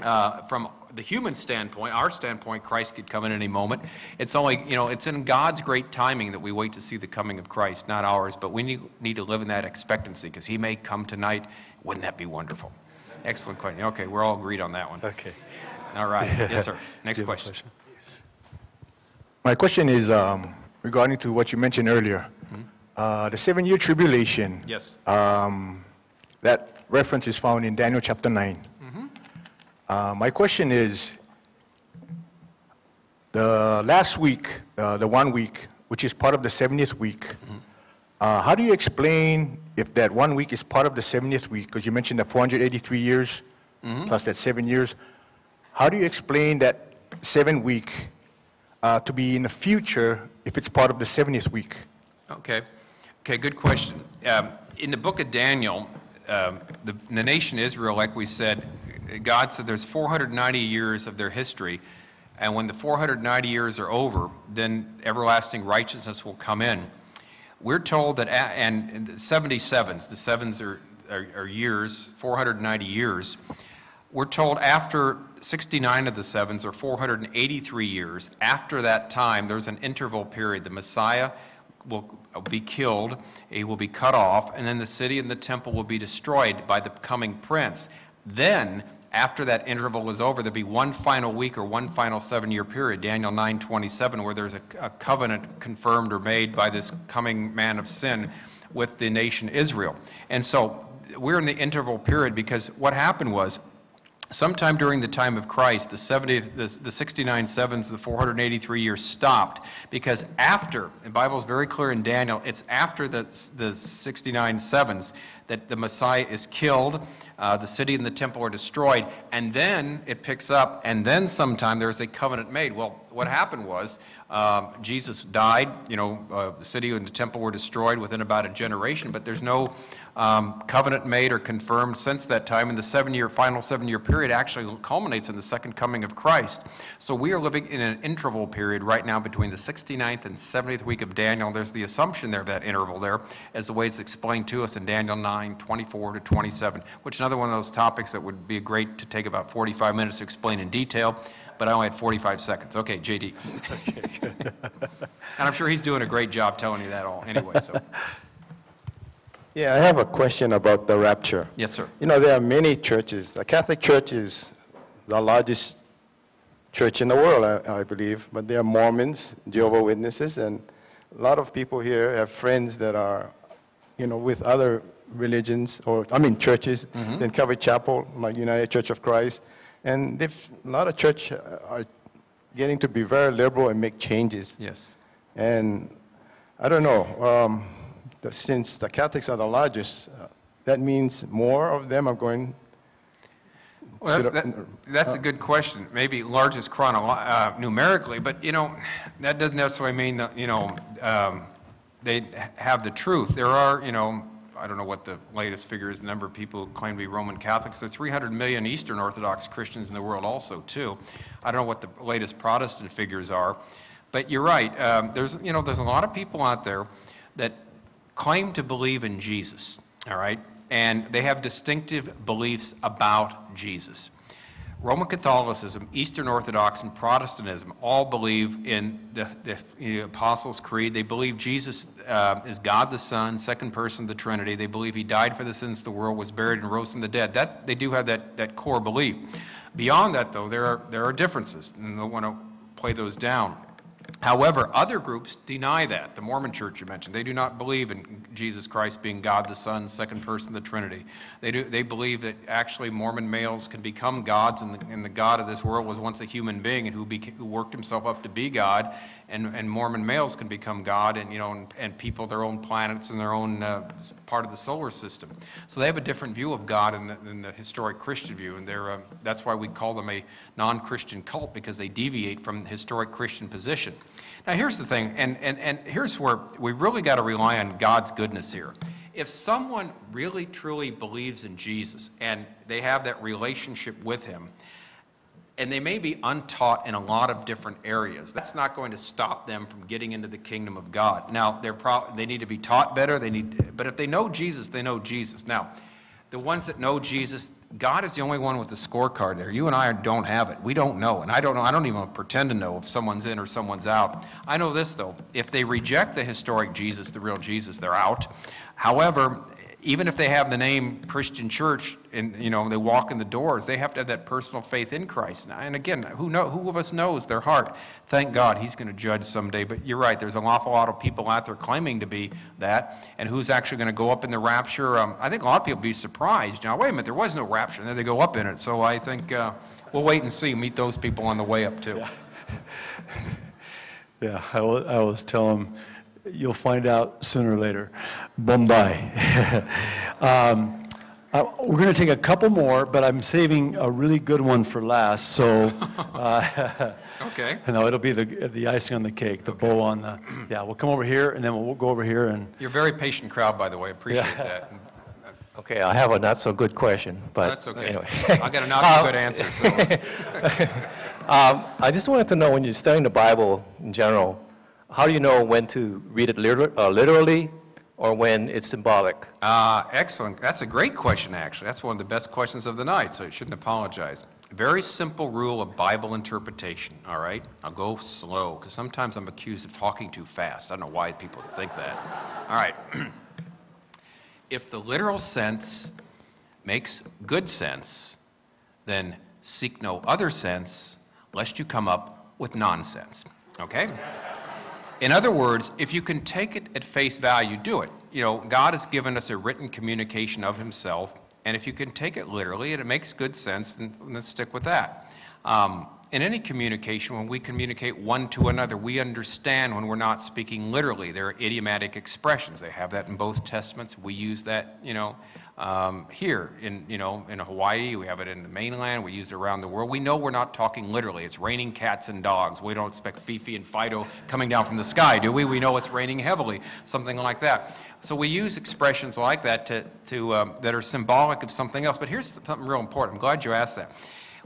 Uh, from the human standpoint, our standpoint, Christ could come in any moment. It's only, you know, it's in God's great timing that we wait to see the coming of Christ, not ours, but we need, need to live in that expectancy because he may come tonight. Wouldn't that be wonderful? Excellent question. Okay, we're all agreed on that one. Okay. All right. (laughs) Yes, sir. Next You have a question. My question is um, regarding to what you mentioned earlier. Uh, The seven-year tribulation. Yes. um, That reference is found in Daniel chapter 9. Uh, My question is, the last week, uh, the one week, which is part of the 70th week, uh, how do you explain if that one week is part of the 70th week? Because you mentioned the 483 years plus that seven years. How do you explain that seven week uh, to be in the future if it's part of the 70th week? Okay. Okay, good question. Um, in the book of Daniel, um, the, the nation Israel, like we said, God said there's 490 years of their history, and when the 490 years are over, then everlasting righteousness will come in. We're told that, and and the 77s, the sevens are, are, are years, 490 years. We're told after 69 of the sevens, or 483 years, after that time, there's an interval period. The Messiah will be killed, he will be cut off, and then the city and the temple will be destroyed by the coming prince. Then, after that interval is over, there'll be one final week or one final seven-year period, Daniel 9:27, where there's a, a covenant confirmed or made by this coming man of sin with the nation Israel. And so we're in the interval period because what happened was sometime during the time of Christ, the 70, the, the 69 sevens, the 483 years stopped because after, the Bible is very clear in Daniel, it's after the, the 69 sevens that the Messiah is killed, uh, the city and the temple are destroyed, and then it picks up, and then sometime there is a covenant made. Well, what happened was um, Jesus died, you know, uh, the city and the temple were destroyed within about a generation, but there's no um, covenant made or confirmed since that time. And the seven year, final seven year period actually culminates in the second coming of Christ. So we are living in an interval period right now between the 69th and 70th week of Daniel. There's the assumption there of that interval there, as the way it's explained to us in Daniel 9, 24 to 27, which is another one of those topics that would be great to take about 45 minutes to explain in detail. But I only had 45 seconds. Okay, JD. (laughs) and I'm sure he's doing a great job telling you that all anyway. So. (laughs) Yeah, I have a question about the rapture. Yes, sir. You know, there are many churches. The Catholic Church is the largest church in the world, I, I believe, but there are Mormons, Jehovah Witnesses, and a lot of people here have friends that are, you know, with other religions, or, I mean, churches, Mhm. than Calvary Chapel, like United Church of Christ, and a lot of church are getting to be very liberal and make changes. Yes. And I don't know, um, the- since the Catholics are the largest, uh, that means more of them are going. Well, that's, the- that, that's a good question. Maybe largest chrono, uh, numerically, but you know, that doesn't necessarily mean that, you know, um, they have the truth. There are, you know, I don't know what the latest figure is, the number of people who claim to be Roman Catholics. There are 300 million Eastern Orthodox Christians in the world also, too. I don't know what the latest Protestant figures are, but you're right. Um, there's, you know, there's a lot of people out there that claim to believe in Jesus, all right? And they have distinctive beliefs about Jesus. Roman Catholicism, Eastern Orthodox, and Protestantism all believe in the, the, the Apostles' Creed. They believe Jesus uh, is God the Son, second person of the Trinity. They believe he died for the sins of the world, was buried, and rose from the dead. That, they do have that, that core belief. Beyond that, though, there are, there are differences, and I want to play those down. However, other groups deny that. The Mormon Church you mentioned, they do not believe in Jesus Christ being God the Son, second person of the Trinity. They, do, they believe that actually Mormon males can become gods, and the, and the God of this world was once a human being and who, who worked himself up to be God, and, and Mormon males can become God and, you know, and, and people their own planets and their own uh, part of the solar system. So they have a different view of God than the, than the historic Christian view, and they're, uh, that's why we call them a non-Christian cult, because they deviate from the historic Christian position. Now, here's the thing, and, and, and here's where we really got to rely on God's goodness here. If someone really truly believes in Jesus and they have that relationship with him, and they may be untaught in a lot of different areas. That's not going to stop them from getting into the kingdom of God. Now, they're pro- they need to be taught better. They need, but if they know Jesus, they know Jesus. Now, the ones that know Jesus, God is the only one with the scorecard there. You and I don't have it. We don't know, and I don't know. I don't even pretend to know if someone's in or someone's out. I know this though: if they reject the historic Jesus, the real Jesus, they're out. However, even if they have the name Christian Church and you know they walk in the doors, they have to have that personal faith in Christ. And- again, who know who of us knows their heart? Thank God He's going to judge someday. But you're right. There's an awful lot of people out there claiming to be that, and who's actually going to go up in the rapture? Um, I think a lot of people be surprised. Now, wait a minute, there was no rapture, and then they go up in it. So I think uh, we'll wait and see. Meet those people on the way up too. (laughs) Yeah, I will, I always tell them, you'll find out sooner or later. Bombay. (laughs) um, uh, we're going to take a couple more, but I'm saving a really good one for last. So, (laughs) uh, (laughs) Okay. no, it'll be the the icing on the cake, the bow on the. Yeah, we'll come over here, and then we'll go over here, and You're a very patient crowd, by the way. Appreciate Yeah. that. Okay, I have a not so good question, but That's okay. anyway. I got a not so good answer. So. Um, I just wanted to know when you're studying the Bible in general, how do you know when to read it liter- uh, literally or when it's symbolic? Uh, excellent. That's a great question, actually. That's one of the best questions of the night, so you shouldn't apologize. Very simple rule of Bible interpretation, all right? I'll go slow, because sometimes I'm accused of talking too fast. I don't know why people think that. All right. (clears throat) if the literal sense makes good sense, then seek no other sense, lest you come up with nonsense, okay? In other words, if you can take it at face value, do it. You know, God has given us a written communication of himself, and if you can take it literally and it makes good sense, then let's stick with that. Um, in any communication, when we communicate one to another, we understand when we're not speaking literally. There are idiomatic expressions. They have that in both testaments. We use that, you know, um, here in, you know, in Hawaii. We have it in the mainland. We use it around the world. We know we're not talking literally. It's raining cats and dogs. We don't expect Fifi and Fido coming down from the sky, do we? We know it's raining heavily, something like that. So we use expressions like that to, to um, that are symbolic of something else. But here's something real important. I'm glad you asked that.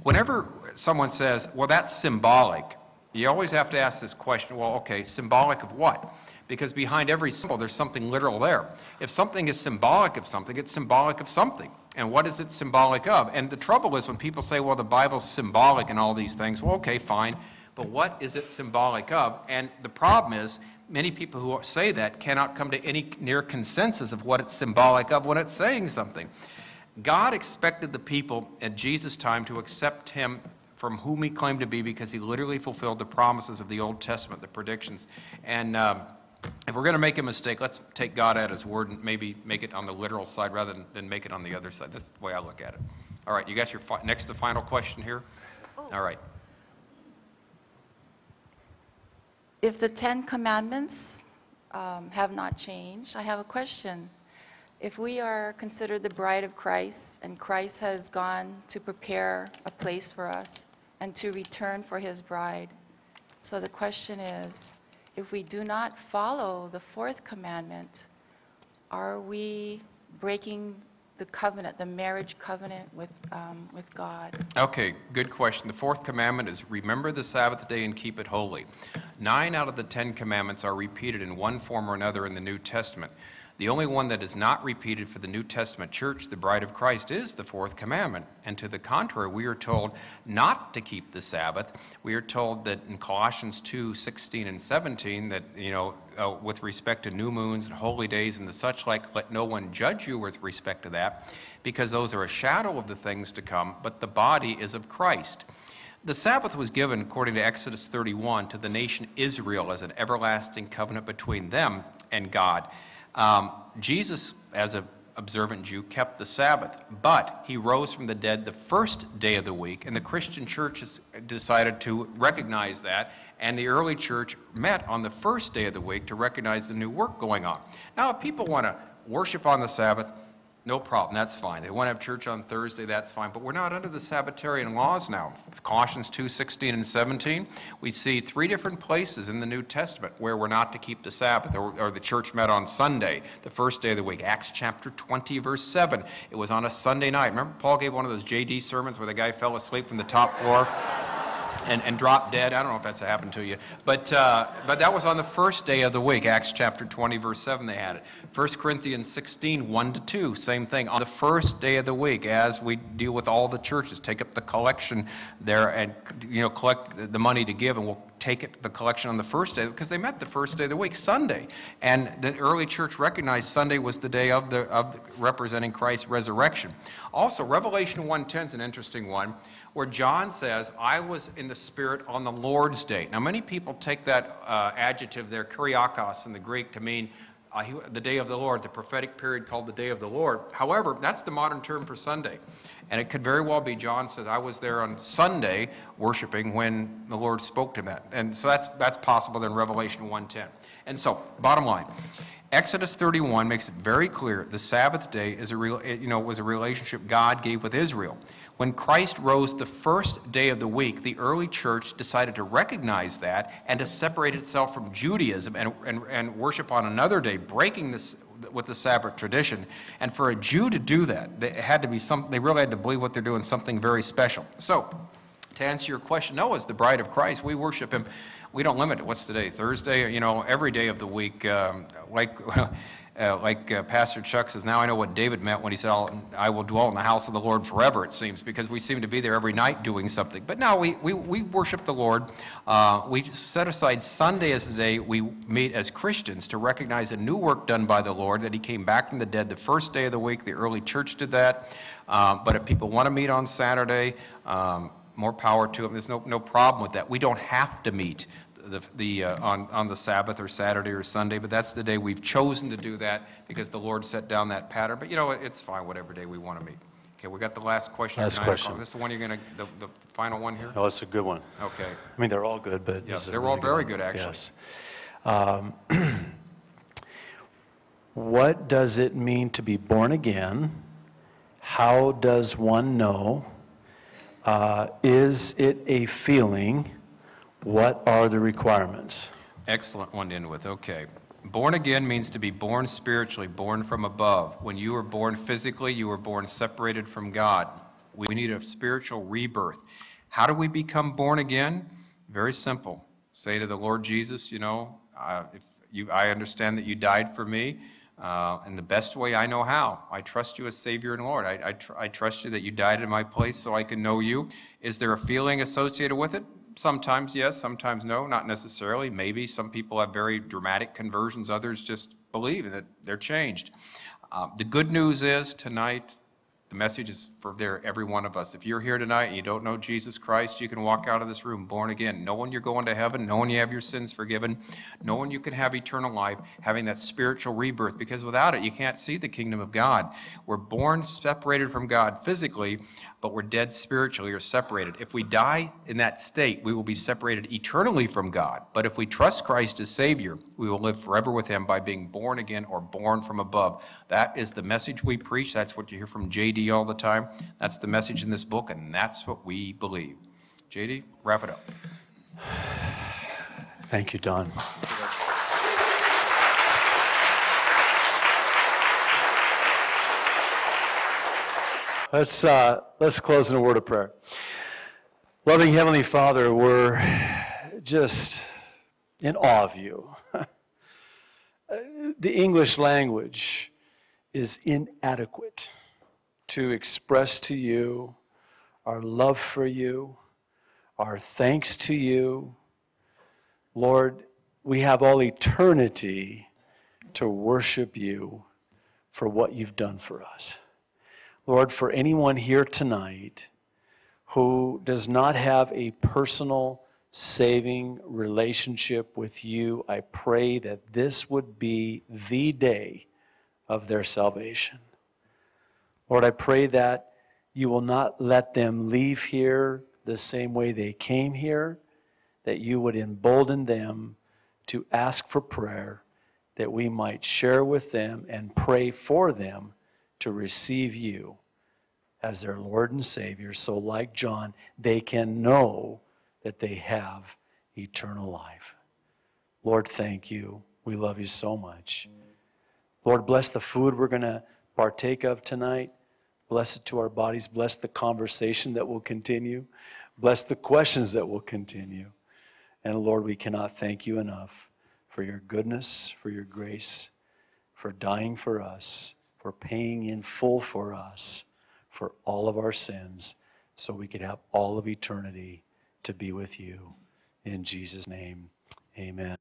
Whenever someone says, well, that's symbolic, you always have to ask this question, well, okay, symbolic of what? Because behind every symbol, there's something literal there. If something is symbolic of something, it's symbolic of something. And what is it symbolic of? And the trouble is when people say, well, the Bible's symbolic and all these things, well, okay, fine. But what is it symbolic of? And the problem is, many people who say that cannot come to any near consensus of what it's symbolic of when it's saying something. God expected the people at Jesus' time to accept him from whom he claimed to be because he literally fulfilled the promises of the Old Testament, the predictions. And um, if we're going to make a mistake, let's take God at his word and maybe make it on the literal side rather than, than make it on the other side. That's the way I look at it. All right, you got your fi- next to final question here? All right. If the Ten Commandments um, have not changed, I have a question. If we are considered the bride of Christ and Christ has gone to prepare a place for us and to return for his bride, so the question is, if we do not follow the fourth commandment, are we breaking the covenant, the marriage covenant with, um, with God? Okay, good question. The fourth commandment is remember the Sabbath day and keep it holy. Nine out of the Ten Commandments are repeated in one form or another in the New Testament. The only one that is not repeated for the New Testament church, the bride of Christ, is the fourth commandment. And to the contrary, we are told not to keep the Sabbath. We are told that in Colossians 2 16 and 17, that, you know, uh, with respect to new moons and holy days and the such like, let no one judge you with respect to that, because those are a shadow of the things to come, but the body is of Christ. The Sabbath was given, according to Exodus 31, to the nation Israel as an everlasting covenant between them and God. Um, Jesus, as an observant Jew, kept the Sabbath, but he rose from the dead the first day of the week, and the Christian church has decided to recognize that, and the early church met on the first day of the week to recognize the new work going on. Now, if people want to worship on the Sabbath, no problem, that's fine. They want to have church on Thursday, that's fine. But we're not under the Sabbatarian laws now. Colossians 2 16 and 17. We see three different places in the New Testament where we're not to keep the Sabbath, or, or the church met on Sunday, the first day of the week. Acts chapter 20, verse 7. It was on a Sunday night. Remember, Paul gave one of those JD sermons where the guy fell asleep from the top floor? And, and dropped dead. I don't know if that's happened to you. But, uh, but that was on the first day of the week. Acts chapter 20, verse 7, they had it. 1 Corinthians 16, 1 to 2, same thing. On the first day of the week, as we deal with all the churches, take up the collection there and, you know, collect the money to give, and we'll take it the collection on the first day because they met the first day of the week, Sunday. And the early church recognized Sunday was the day of the of representing Christ's resurrection. Also, Revelation 1:10 is an interesting one where John says, I was in the Spirit on the Lord's day. Now, many people take that uh, adjective there, kuriakos in the Greek, to mean uh, he, the day of the Lord, the prophetic period called the day of the Lord. However, that's the modern term for Sunday. And it could very well be John says, I was there on Sunday worshiping when the Lord spoke to me. And so that's, that's possible in Revelation 1.10. And so, bottom line, Exodus 31 makes it very clear the Sabbath day is a real, you know, was a relationship God gave with Israel. When Christ rose the first day of the week, the early church decided to recognize that and to separate itself from Judaism and, and, and worship on another day, breaking this with the Sabbath tradition. And for a Jew to do that, they had to be some, they really had to believe what they're doing something very special. So, to answer your question, no, as the bride of Christ, we worship him. We don't limit it. What's today? Thursday? You know, every day of the week, um, like (laughs) uh, like uh, Pastor Chuck says, now I know what David meant when he said, I will dwell in the house of the Lord forever, it seems, because we seem to be there every night doing something. But no, we, we, we worship the Lord. Uh, we set aside Sunday as the day we meet as Christians to recognize a new work done by the Lord, that he came back from the dead the first day of the week. The early church did that. Um, but if people want to meet on Saturday, um, more power to them. There's no, no problem with that. We don't have to meet the, the, uh, on, on the Sabbath or Saturday or Sunday, but that's the day we've chosen to do that because the Lord set down that pattern. But you know, it's fine, whatever day we want to meet. Okay, we got the last question. Last question. o'clock. This is the one you're going to, the, the final one here? Oh, it's a good one. Okay. I mean, they're all good, but. Yeah, this is a they're all very one. good, actually. Yes. Um, (clears throat) What does it mean to be born again? How does one know? Uh, Is it a feeling? What are the requirements? Excellent one to end with, okay. Born again means to be born spiritually, born from above. When you were born physically, you were born separated from God. We need a spiritual rebirth. How do we become born again? Very simple. Say to the Lord Jesus, you know, if you, I understand that you died for me, uh, in the best way I know how. I trust you as Savior and Lord. I, I, tr- I trust you that you died in my place so I can know you. Is there a feeling associated with it? Sometimes yes, sometimes no, not necessarily. Maybe some people have very dramatic conversions, others just believe that they're changed. Uh, the good news is tonight, the message is for there, every one of us. If you're here tonight and you don't know Jesus Christ, you can walk out of this room born again, knowing you're going to heaven, knowing you have your sins forgiven, knowing you can have eternal life, having that spiritual rebirth, because without it, you can't see the kingdom of God. We're born separated from God physically, but we're dead spiritually or separated. If we die in that state, we will be separated eternally from God. But if we trust Christ as Savior, we will live forever with Him by being born again or born from above. That is the message we preach. That's what you hear from JD all the time. That's the message in this book, and that's what we believe. JD, wrap it up. Thank you, Don. Let's, uh, let's close in a word of prayer. Loving Heavenly Father, we're just in awe of you. (laughs) the English language is inadequate to express to you our love for you, our thanks to you. Lord, we have all eternity to worship you for what you've done for us. Lord, for anyone here tonight who does not have a personal saving relationship with you, I pray that this would be the day of their salvation. Lord, I pray that you will not let them leave here the same way they came here, that you would embolden them to ask for prayer, that we might share with them and pray for them to receive you as their Lord and Savior, so like John, they can know that they have eternal life. Lord, thank you. We love you so much. Lord, bless the food we're going to partake of tonight. Bless it to our bodies. Bless the conversation that will continue. Bless the questions that will continue. And Lord, we cannot thank you enough for your goodness, for your grace, for dying for us, for paying in full for us, for all of our sins, so we could have all of eternity to be with you. In Jesus' name, amen.